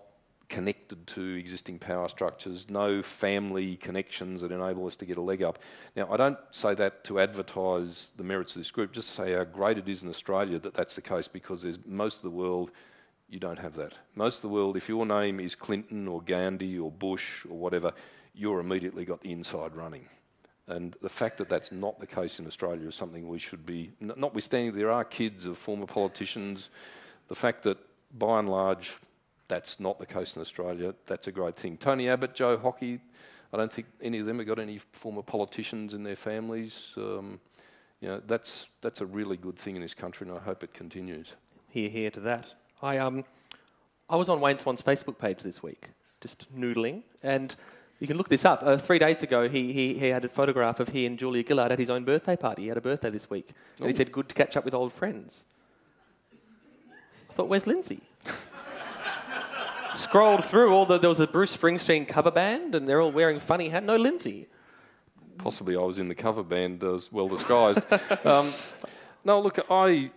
connected to existing power structures, no family connections that enable us to get a leg up. Now, I don't say that to advertise the merits of this group, just say how great it is in Australia that that's the case because there's most of the world you don't have that. Most of the world, if your name is Clinton or Gandhi or Bush or whatever, you're immediately got the inside running. And the fact that that's not the case in Australia is something we should be, notwithstanding there are kids of former politicians, the fact that by and large that's not the case in Australia, that's a great thing. Tony Abbott, Joe Hockey, I don't think any of them have got any former politicians in their families. Um, you know, that's, that's a really good thing in this country and I hope it continues. Hear, hear to that. I um, I was on Wayne Swan's Facebook page this week, just noodling, and you can look this up. Uh, three days ago, he, he he had a photograph of he and Julia Gillard at his own birthday party. He had a birthday this week, and he said, "Good to catch up with old friends." I thought, "Where's Lindsay?" Scrolled through all the there was a Bruce Springsteen cover band, and they're all wearing funny hats. No Lindsay. possibly I was in the cover band as well disguised. um, no, look, I.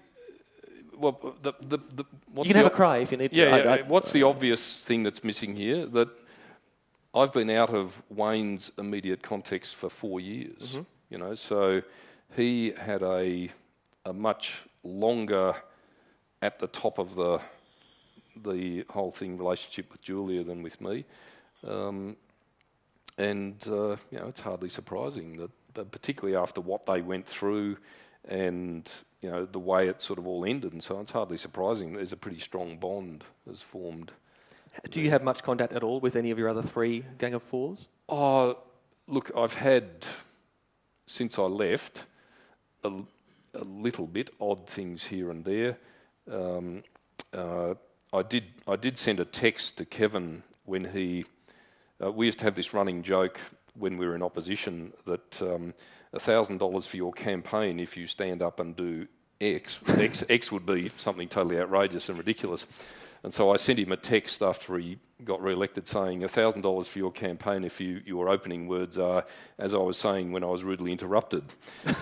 Well, the, the, the, what's you can have a cry if you need. to. Yeah, I- yeah. I- what's the obvious thing that's missing here? That I've been out of Wayne's immediate context for four years. Mm-hmm. You know, so he had a a much longer at the top of the the whole thing relationship with Julia than with me. Um, and uh, you know, it's hardly surprising that, that, particularly after what they went through, and you know the way it sort of all ended, and so it's hardly surprising. There's a pretty strong bond that's formed. Do you have much contact at all with any of your other three Gang of Fours? Oh, look, I've had since I left a, a little bit odd things here and there. Um, uh, I did I did send a text to Kevin when he. Uh, we used to have this running joke when we were in opposition that um, thousand dollars for your campaign if you stand up and do X, X, X would be something totally outrageous and ridiculous. And so I sent him a text after he got re-elected saying $1,000 for your campaign if you, your opening words are, as I was saying when I was rudely interrupted.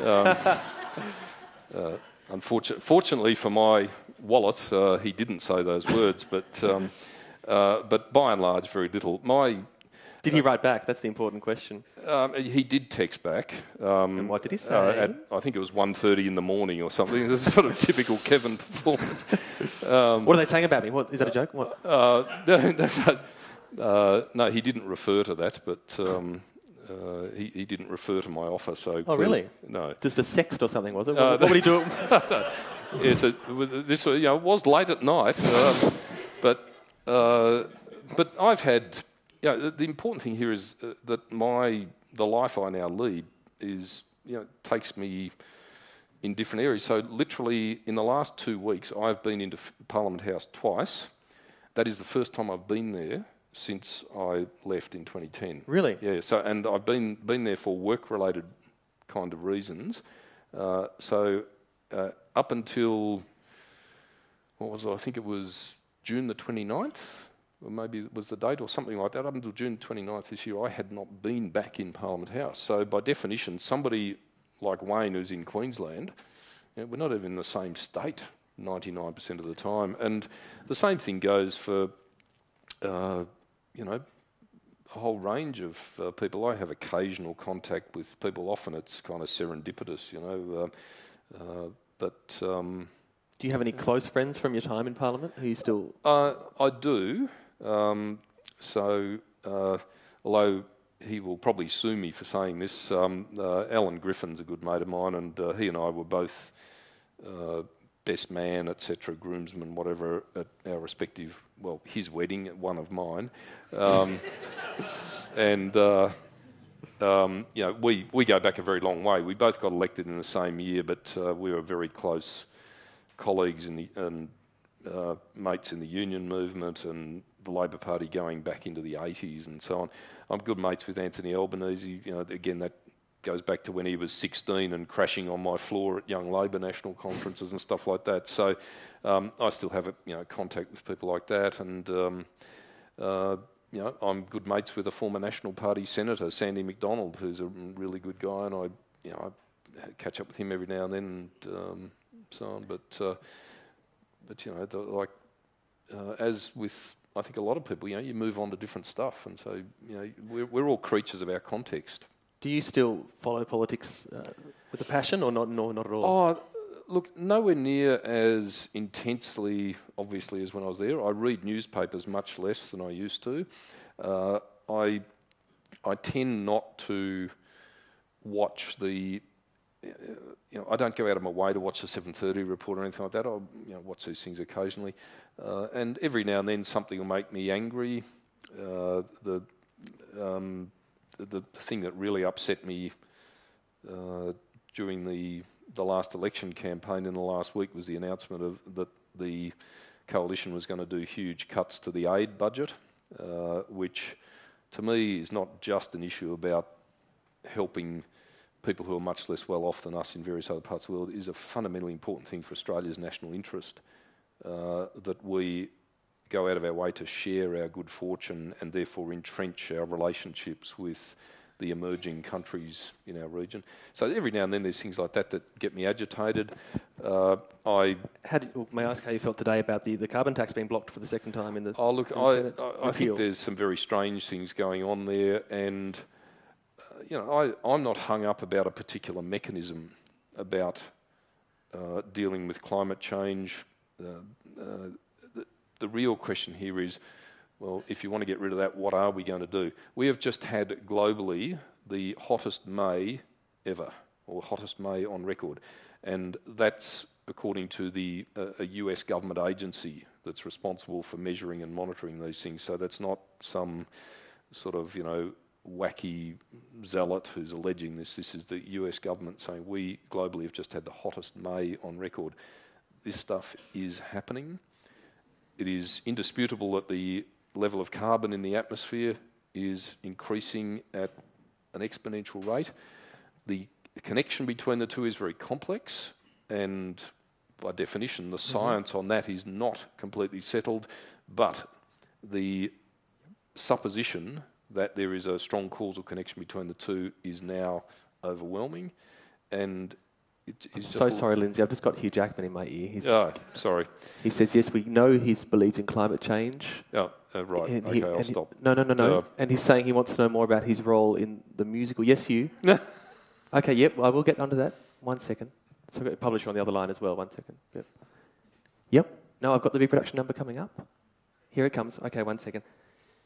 Um, uh, unfortunately, fortunately for my wallet, uh, he didn't say those words, but, um, uh, but by and large, very little. My did he write back? That's the important question. Um, he did text back. Um, and what did he say? Uh, at, I think it was 1.30 in the morning or something. This is sort of typical Kevin performance. Um, what are they saying about me? What, is that a joke? What? Uh, uh, no, he didn't refer to that, but um, uh, he, he, didn't refer to my offer. So oh, really? No. Just a sext or something, was it? Uh, what, what would he do? yes, it, this you know, was late at night, um, but uh, but I've had yeah, the, the, important thing here is uh, that my the life I now lead is you know takes me in different areas. So literally in the last two weeks, I've been into Parliament House twice. That is the first time I've been there since I left in 2010. Really? Yeah. So and I've been been there for work related kind of reasons. Uh, so uh, up until what was it? I think it was June the 29th or maybe it was the date or something like that, up until June 29th this year, I had not been back in Parliament House. So, by definition, somebody like Wayne who's in Queensland, you know, we're not even in the same state 99% of the time. And the same thing goes for, uh, you know, a whole range of uh, people. I have occasional contact with people. Often it's kind of serendipitous, you know. Uh, uh but um, do you have any close friends from your time in Parliament who you still? Uh, I do. Um, so, uh, although he will probably sue me for saying this, um, uh, Alan Griffin's a good mate of mine, and uh, he and I were both uh, best man, etc., groomsman, whatever, at our respective, well, his wedding, one of mine. Um, and, uh, um, you know, we, we go back a very long way. We both got elected in the same year, but uh, we were very close colleagues in the, and uh, mates in the union movement and the Labor Party going back into the 80s and so on. I'm good mates with Anthony Albanese. You know, again, that goes back to when he was 16 and crashing on my floor at Young Labor national conferences and stuff like that. So um, I still have a, you know contact with people like that, and um, uh, you know I'm good mates with a former National Party senator, Sandy Macdonald, who's a really good guy, and I you know I catch up with him every now and then, and um, so on. But uh, but you know the, like uh, as with I think a lot of people, you know, you move on to different stuff, and so you know, we're, we're all creatures of our context. Do you still follow politics uh, with a passion, or not? No, not at all. Oh, look, nowhere near as intensely, obviously, as when I was there. I read newspapers much less than I used to. Uh, I I tend not to watch the. Uh, you know, I don't go out of my way to watch the 7:30 report or anything like that. I you know, watch these things occasionally. Uh, and every now and then something will make me angry. Uh, the, um, the, the thing that really upset me uh, during the the last election campaign in the last week was the announcement of that the coalition was going to do huge cuts to the aid budget, uh, which to me is not just an issue about helping people who are much less well off than us in various other parts of the world, It is a fundamentally important thing for Australia's national interest. Uh, that we go out of our way to share our good fortune and therefore entrench our relationships with the emerging countries in our region. So every now and then there's things like that that get me agitated. Uh, I did, may I ask how you felt today about the, the carbon tax being blocked for the second time in the Oh look, I, I, I think there's some very strange things going on there and uh, you know, I, I'm not hung up about a particular mechanism about uh, dealing with climate change, uh, the, the real question here is well, if you want to get rid of that, what are we going to do? We have just had globally the hottest May ever, or hottest May on record, and that's according to the uh, a US government agency that's responsible for measuring and monitoring these things. So that's not some sort of you know wacky zealot who's alleging this. This is the US government saying we globally have just had the hottest May on record this stuff is happening. It is indisputable that the level of carbon in the atmosphere is increasing at an exponential rate. The connection between the two is very complex, and by definition, the mm-hmm. science on that is not completely settled. But the supposition that there is a strong causal connection between the two is now overwhelming, and it is So sorry, Lindsay. I've just got Hugh Jackman in my ear. He's, Oh, sorry. He says, yes, we know he's believes in climate change. Oh, uh, right. And okay, he- I'll and he- stop. no, no, no, no. Uh, and he's saying he wants to know more about his role in the musical. Yes, Hugh? okay, yep, I will get under that. One second. So I've got a publisher on the other line as well. One second. Yep. Yep. No, I've got the reproduction number coming up. Here it comes. Okay, one second.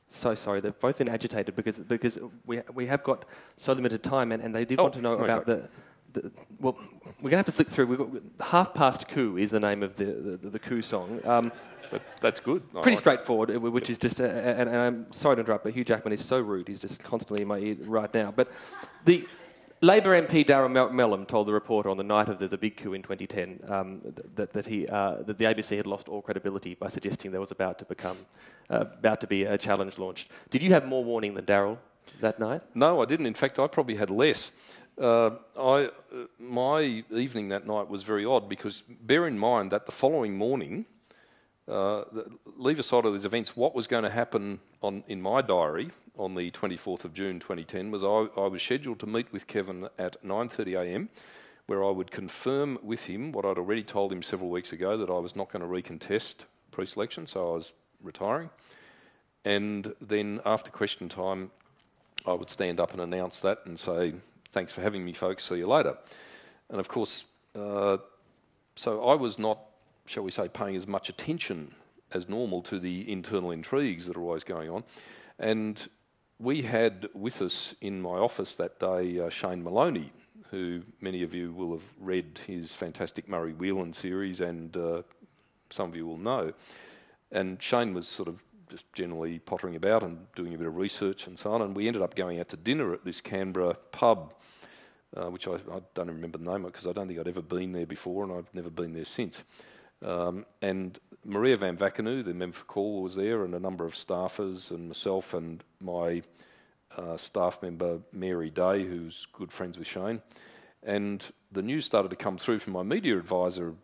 So sorry, they've both been agitated because, because we, we have got so limited time and, and they did Oh, want to know okay. about the, the. Well, we're going to have to flick through. We've got, Half Past Coup is the name of the, the, the coup song. Um, that, that's good. I pretty like straightforward, uh, which is just, uh, and, and I'm sorry to interrupt, but Hugh Jackman is so rude. He's just constantly in my ear right now. But the Labor MP Mel- Melham told the reporter on the night of the, the big coup in 2010 um, that, that, he, uh, that the ABC had lost all credibility by suggesting there was about to become, uh, about to be a challenge launched. Did you have more warning than Daryl that night? No, I didn't. In fact, I probably had less. Uh, I, uh, my evening that night was very odd because bear in mind that the following morning, uh, leave aside all these events, what was going to happen on, in my diary on the 24th of June 2010 was I, I was scheduled to meet with Kevin at 9.30am where I would confirm with him what I'd already told him several weeks ago that I was not going to recontest pre-selection, so I was retiring. And then after question time, I would stand up and announce that and say, thanks for having me, folks, see you later. And of course, uh, so I was not, shall we say, paying as much attention as normal to the internal intrigues that are always going on. And we had with us in my office that day uh, Shane Maloney, who many of you will have read his fantastic Murray Whelan series, and uh, some of you will know. And Shane was sort of just generally pottering about and doing a bit of research and so on. And we ended up going out to dinner at this Canberra pub, uh, which I, I don't remember the name of because I don't think I'd ever been there before and I've never been there since. Um, and Maria Vamvakinou, the member for Calwell, was there, and a number of staffers, and myself and my uh, staff member Mary Day, who's good friends with Shane. And the news started to come through from my media advisor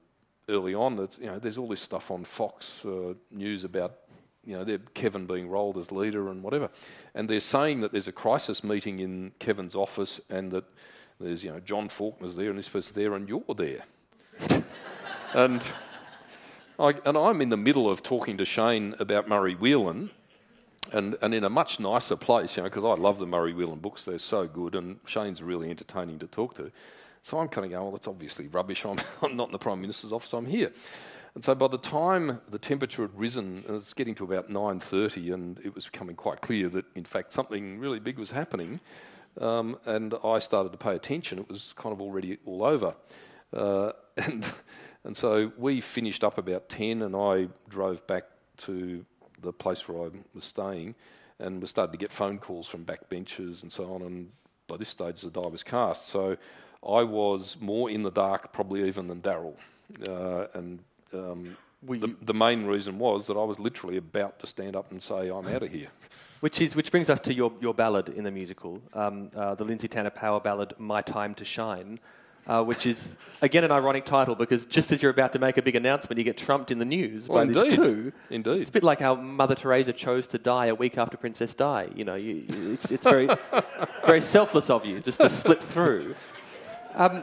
early on that you know there's all this stuff on Fox uh, News about you know Kevin being rolled as leader and whatever, and they're saying that there's a crisis meeting in Kevin's office and that there's you know John Faulkner's there and this person's there and you're there, and. I, and I'm in the middle of talking to Shane about Murray Whelan, and, and in a much nicer place, you know, because I love the Murray Whelan books, they're so good, and Shane's really entertaining to talk to. So I'm kind of going, well, that's obviously rubbish. I'm, I'm not in the Prime Minister's office, I'm here. And so by the time the temperature had risen, it was getting to about 9.30, and it was becoming quite clear that, in fact, something really big was happening, um, and I started to pay attention. It was kind of already all over. Uh, and, and so we finished up about 10, and I drove back to the place where I was staying, and was starting to get phone calls from backbenchers and so on. And by this stage, the die was cast. So I was more in the dark, probably even than Daryl. Uh, and um, the, the main reason was that I was literally about to stand up and say, I'm out of here. Which, is, which brings us to your, your ballad in the musical, um, uh, the Lindsay Tanner power ballad, My Time to Shine, uh, which is, again, an ironic title because just as you're about to make a big announcement, you get trumped in the news Well, by this coup. Indeed. It's a bit like how Mother Teresa chose to die a week after Princess Di. You know, you, you- it's, it's very, very selfless of you just to slip through. Um,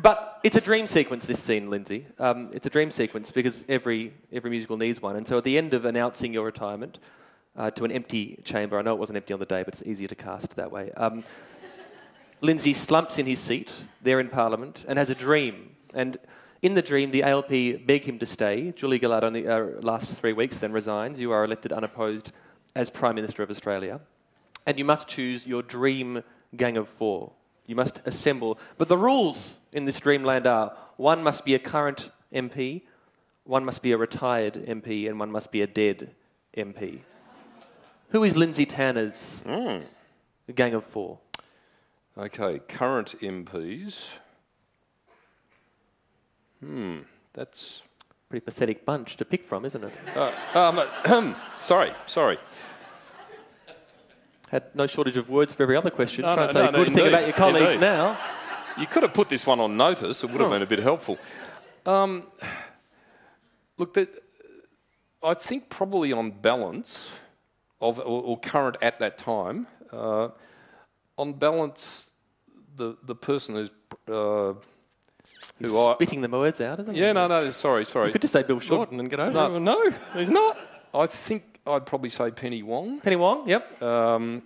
but it's a dream sequence, this scene, Lindsay. Um, it's a dream sequence because every, every musical needs one. And so at the end of announcing your retirement uh, to an empty chamber, I know it wasn't empty on the day, but it's easier to cast that way. Um, Lindsay slumps in his seat there in Parliament and has a dream. And in the dream, the ALP beg him to stay. Julia Gillard only uh, lasts three weeks, then resigns. You are elected unopposed as Prime Minister of Australia. And you must choose your dream gang of four. You must assemble. But the rules in this dreamland are one must be a current MP, one must be a retired MP, and one must be a dead MP. Who is Lindsay Tanner's gang of four? Okay, current MPs. Hmm, that's. Pretty pathetic bunch to pick from, isn't it? Uh, um, sorry, sorry. Had no shortage of words for every other question. No, Trying no, to say no, a no, good thing about your colleagues indeed. now. You could have put this one on notice. It would have Oh. been a bit helpful. Um, look, that, I think probably on balance, of or, or current at that time, uh, on balance, the the person who's uh, He's who I spitting the words out, isn't he? yeah no no sorry sorry You could just say Bill Shorten and get over no. it. No, he's not. I think I'd probably say Penny Wong. Penny Wong, yep. um,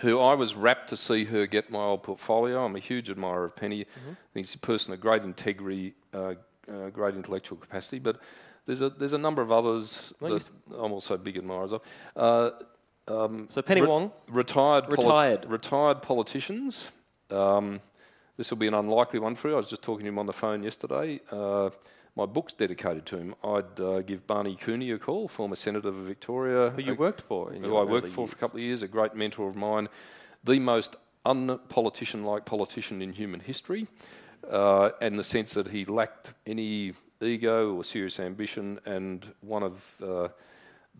who I was rapt to see her get my old portfolio. I'm a huge admirer of Penny. Mm-hmm. I think she's a person of great integrity, uh, uh, great intellectual capacity. But there's a there's a number of others Well, that I'm also big admirers of. Uh, so Penny re- Wong, retired poli- Retired. retired politicians. Um, this will be an unlikely one for you. I was just talking to him on the phone yesterday. My book's dedicated to him. I'd uh, give Barney Cooney a call, former senator of Victoria. who you worked for. In who I worked for for a couple of years, a great mentor of mine, the most unpolitician like politician in human history, uh, in the sense that he lacked any ego or serious ambition, and one of uh,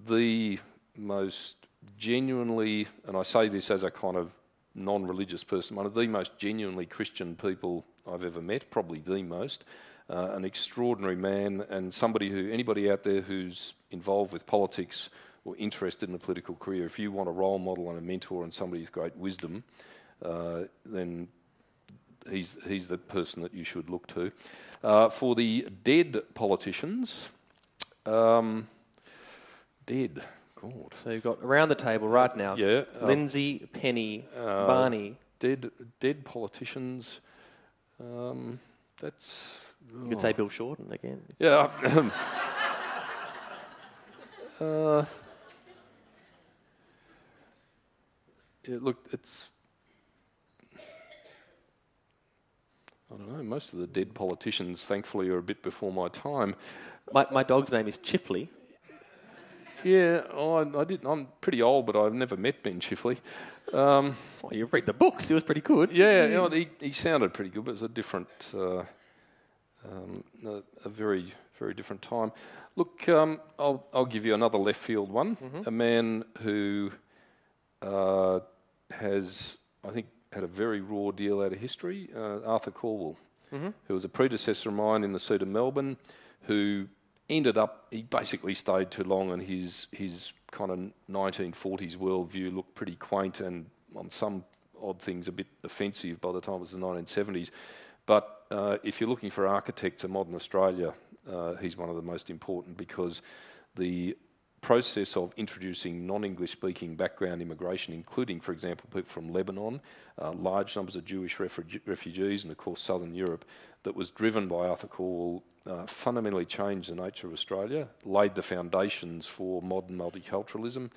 the most genuinely, and I say this as a kind of non religious person, one of the most genuinely Christian people I've ever met, probably the most. Uh, an extraordinary man and somebody who anybody out there who's involved with politics or interested in a political career, if you want a role model and a mentor and somebody with great wisdom, uh, then he's he's the person that you should look to. Uh, for the dead politicians, um, dead, God, So you've got around the table right now yeah, uh, Lindsay, Penny, Barney. dead dead politicians. Um, that's You could say Bill Shorten again. Yeah. uh, yeah, look, it's. I don't know. Most of the dead politicians, thankfully, are a bit before my time. My, my dog's name is Chifley. Yeah, oh, I, I did. I'm pretty old, but I've never met Ben Chifley. Um, Well, you read the books. He was pretty good. Yeah, you know, he, he sounded pretty good, but it's a different, uh, um, a, a very, very different time. Look, um, I'll, I'll give you another left field one. A man who uh, has, I think, had a very raw deal out of history, uh, Arthur Calwell, who was a predecessor of mine in the seat of Melbourne, who ended up, he basically stayed too long and his, his kind of 1940s worldview looked pretty quaint and on some odd things a bit offensive by the time it was the 1970s. But uh, if you're looking for architects of modern Australia, uh, he's one of the most important because the process of introducing non-English speaking background immigration, including, for example, people from Lebanon, uh, large numbers of Jewish refuge- refugees, and of course Southern Europe, that was driven by Arthur Calwell, uh, fundamentally changed the nature of Australia, laid the foundations for modern multiculturalism,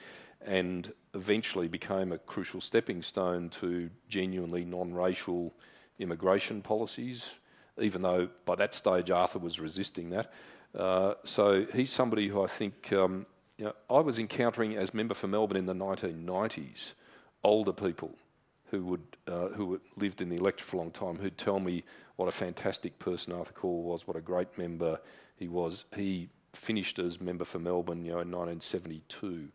and eventually became a crucial stepping stone to genuinely non-racial immigration policies, even though by that stage Arthur was resisting that. Uh, so he's somebody who I think um, you know, I was encountering as member for Melbourne in the 1990s, older people who would uh, who lived in the electorate for a long time who'd tell me what a fantastic person Arthur Calwell was, what a great member he was. He finished as member for Melbourne, you know, in 1972.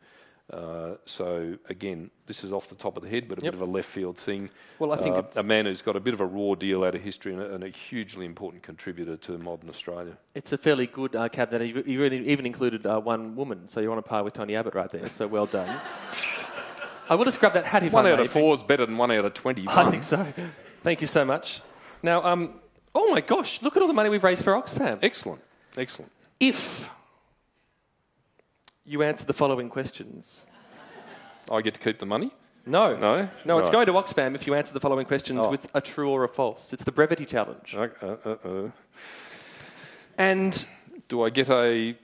Uh, so again, this is off the top of the head, but a Yep. bit of a left field thing. Well, I think Uh, it's- a man who's got a bit of a raw deal out of history and a, and a hugely important contributor to modern Australia. It's a fairly good uh, cabinet. You, you really even included uh, one woman, so you're on a par with Tony Abbott right there. So well done. I would have scrubbed that hat if One I out of four is better than one out of twenty. I think so. Thank you so much. Now, um, oh my gosh, look at all the money we've raised for Oxfam. Excellent, excellent. If you answer the following questions. I get to keep the money. No. No? No, it's Right. going to Oxfam if you answer the following questions Oh. with a true or a false. It's the brevity challenge. Uh, uh, uh, uh. And Do I get a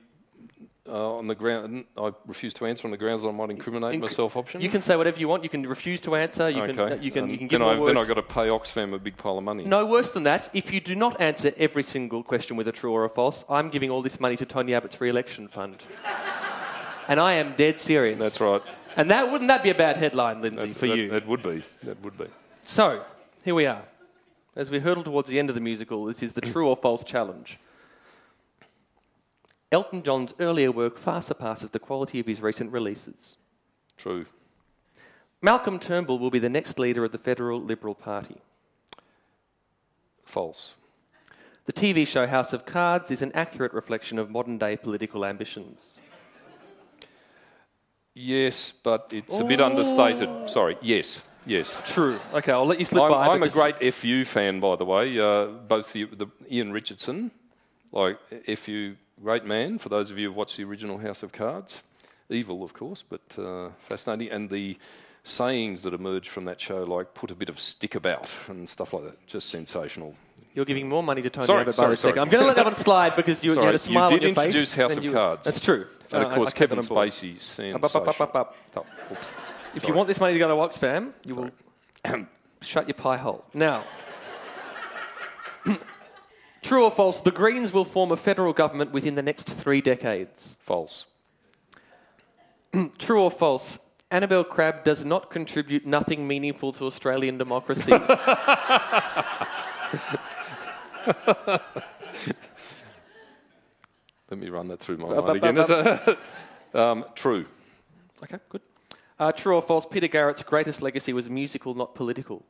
uh, on the ground? I refuse to answer on the grounds that I might incriminate Inc- myself. Option. you can say whatever you want. You can refuse to answer. You okay. can, you can, Um, you can give then more I, words. Then I got to pay Oxfam a big pile of money. No worse than that. If you do not answer every single question with a true or a false, I'm giving all this money to Tony Abbott's re-election fund. and I am dead serious. That's right. And that wouldn't that be a bad headline, Lindsay, That's, for that, you? that would be. That would be. So, here we are. As we hurtle towards the end of the musical, this is the true or false challenge. Elton John's earlier work far surpasses the quality of his recent releases. True. Malcolm Turnbull will be the next leader of the Federal Liberal Party. False. The TV show House of Cards is an accurate reflection of modern day political ambitions. Yes, but it's a bit understated. Sorry. Yes. Yes. True. Okay, I'll let you slip I'm, by. I'm a great FU fan, by the way. Uh, both the, the Ian Richardson, like FU, great man. For those of you who watched the original House of Cards, evil, of course, but uh, fascinating. And the sayings that emerged from that show, like put a bit of stick about and stuff like that, just sensational. You're giving more money to Tony Sorry, Abbott by sorry, the second. sorry. I'm going to let that one slide because you, you Sorry, had a smile you on did your face. introduce House and of you- Cards. That's true. And Uh, of course, I kept Kevin that on board. Spacey, Up, up, up, up, up, up. Oh, oops. If Sorry. you want this money to go to Oxfam, you will shut your pie hole. Now, true or false, the Greens will form a federal government within the next three decades. False. True or false, Annabel Crabb does not contribute nothing meaningful to Australian democracy. Let me run that through my mind again. um, true. okay, good. Uh, true or false, Peter Garrett's greatest legacy was musical, not political.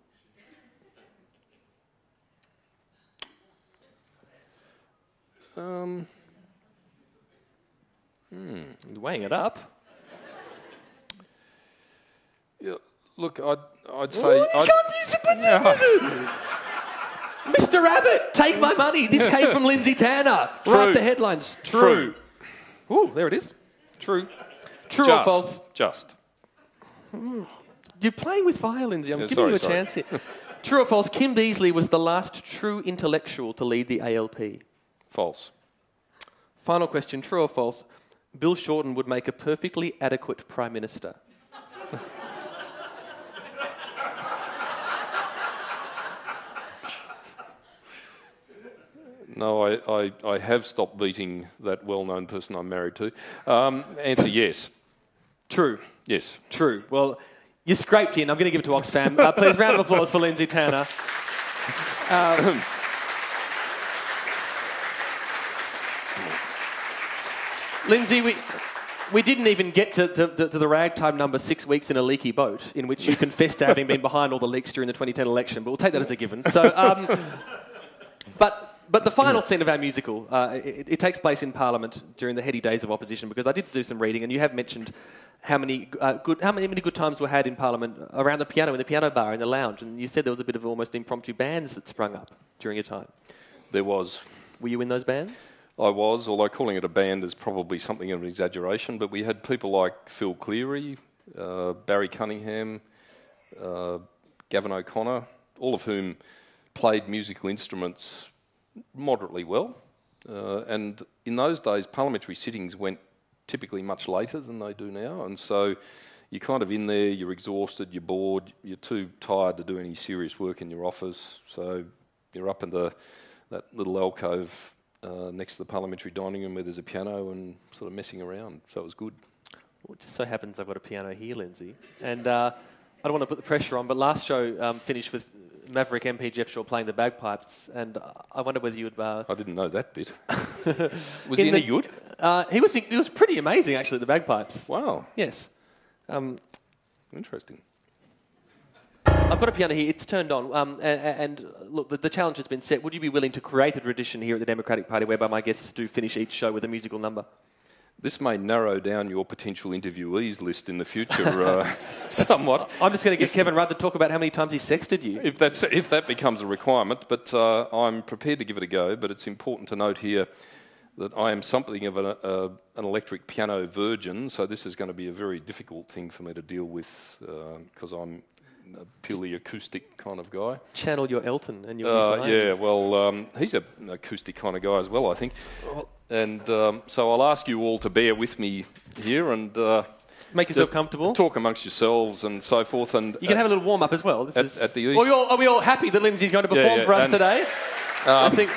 Um, You're weighing it up. yeah, look, I'd, I'd say. I'd, Mr. Abbott, take my money. This came from Lindsay Tanner. True. Write the headlines. True. Ooh, there it is. True. True or false? Just. Hmm. You're playing with fire, Lindsay. I'm Yeah, giving sorry, you a sorry. chance here. True or false? Kim Beazley was the last true intellectual to lead the ALP. False. Final question. True or false? Bill Shorten would make a perfectly adequate prime minister. No, I, I, I have stopped beating that well known person I'm married to. Um, answer yes. True. Yes. True. Well, you scraped in. I'm going to give it to Oxfam. Uh, please, round of applause for Lindsay Tanner. Um, Lindsay, we, we didn't even get to, to, to, the ragtime number six weeks in a leaky boat, in which you confessed to having been behind all the leaks during the 2010 election, but we'll take that as a given. So, um, but, but the final scene of our musical, uh, it, it takes place in Parliament during the heady days of opposition, because I did do some reading, and you have mentioned how many, uh, good, how many, many good times were had in Parliament around the piano, in the piano bar, in the lounge, and you said there was a bit of almost impromptu bands that sprung up during your time. There was. Were you in those bands? I was, although calling it a band is probably something of an exaggeration, but we had people like Phil Cleary, uh, Barry Cunningham, uh, Gavin O'Connor, all of whom played musical instruments moderately well. Uh, and in those days, parliamentary sittings went typically much later than they do now, and so you're kind of in there, you're exhausted, you're bored, you're too tired to do any serious work in your office, so you're up in the that little alcove uh, next to the parliamentary dining room where there's a piano and sort of messing around. So it was good. Well, it just so happens I've got a piano here, Lindsay. And uh, I don't want to put the pressure on, but last show um, finished with Maverick MP Jeff Shaw playing the bagpipes. And I wonder whether you would. Uh, I didn't know that bit. was in he any the- good? Uh, he, was, he was pretty amazing, actually, the bagpipes. Wow, Yes. Um, interesting. I've got a piano here. It's turned on. Um, and, and look, the, the challenge has been set. Would you be willing to create a tradition here at the Democratic Party whereby my guests do finish each show with a musical number? This may narrow down your potential interviewees list in the future uh, somewhat. I'm just going to get Kevin Rudd to talk about how many times he sexted you. if that's if that becomes a requirement. But uh, I'm prepared to give it a go. But it's important to note here that I am something of an, uh, an electric piano virgin, so this is going to be a very difficult thing for me to deal with because I'm a purely acoustic kind of guy. Channel your Elton and you'll Uh, yeah, well, um, he's a, an acoustic kind of guy as well, I think. And um, so I'll ask you all to bear with me here and uh, Make yourself comfortable. talk amongst yourselves and so forth. And You can have a little warm up as well. This At- is, at the Are we, all, are we all happy that Lindsay's going to perform yeah, for us and- today? I think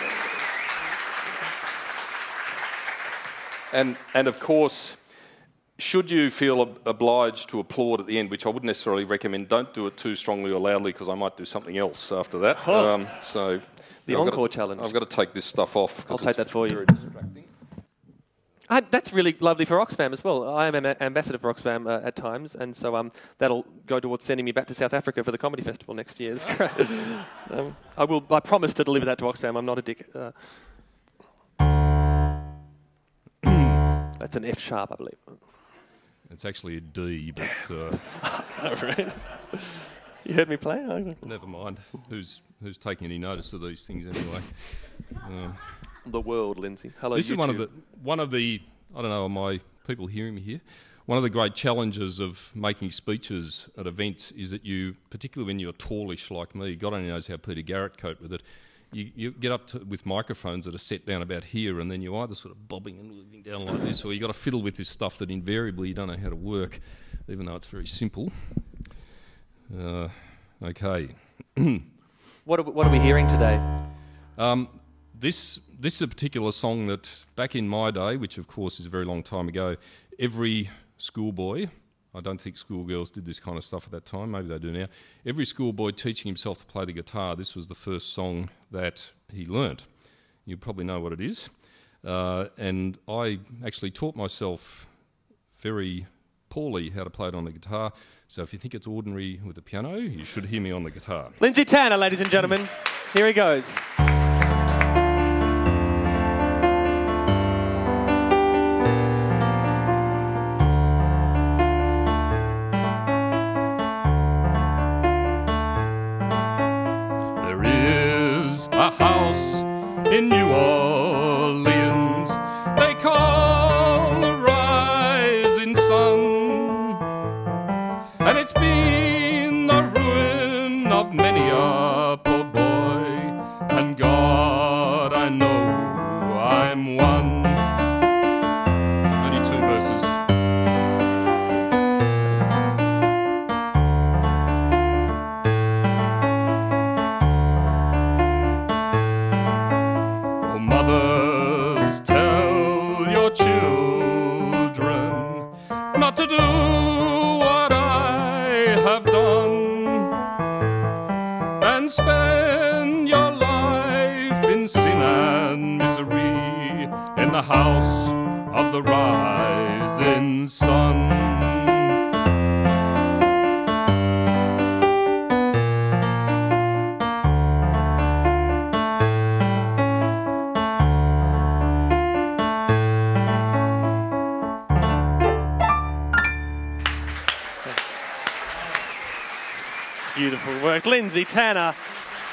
And, and of course, should you feel ob- obliged to applaud at the end, which I wouldn't necessarily recommend, don't do it too strongly or loudly because I might do something else after that. Um, so The I've encore to- challenge. I've got to take this stuff off. I'll take that for you. distracting. I, that's really lovely for Oxfam as well. I am an ambassador for Oxfam uh, at times, and so um, that'll go towards sending me back to South Africa for the comedy festival next year. Um, I will. I promise to deliver that to Oxfam. I'm not a dick. Uh, that's an F sharp, I believe. It's actually a D, but uh, Oh, right. You heard me play? I- never mind. Who's who's taking any notice of these things anyway? Um, The world, Lindsay. Hello, this is one of YouTube. the one of the I don't know are my people hearing me here. One of the great challenges of making speeches at events is that you, particularly when you're tallish like me, God only knows how Peter Garrett coped with it. You, you get up to, with microphones that are set down about here, and then you're either sort of bobbing and moving down like this, or you've got to fiddle with this stuff that invariably you don't know how to work, even though it's very simple. Uh, okay. What are, we- what are we hearing today? Um, this this is a particular song that back in my day, which of course is a very long time ago, every schoolboy. I don't think schoolgirls did this kind of stuff at that time. Maybe they do now. Every schoolboy teaching himself to play the guitar. This was the first song that he learnt. You probably know what it is. Uh, and I actually taught myself very poorly how to play it on the guitar. So if you think it's ordinary with the piano, you should hear me on the guitar. Lindsay Tanner, ladies and gentlemen. Here he goes.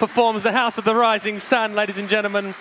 Performs The House of the Rising Sun, ladies and gentlemen.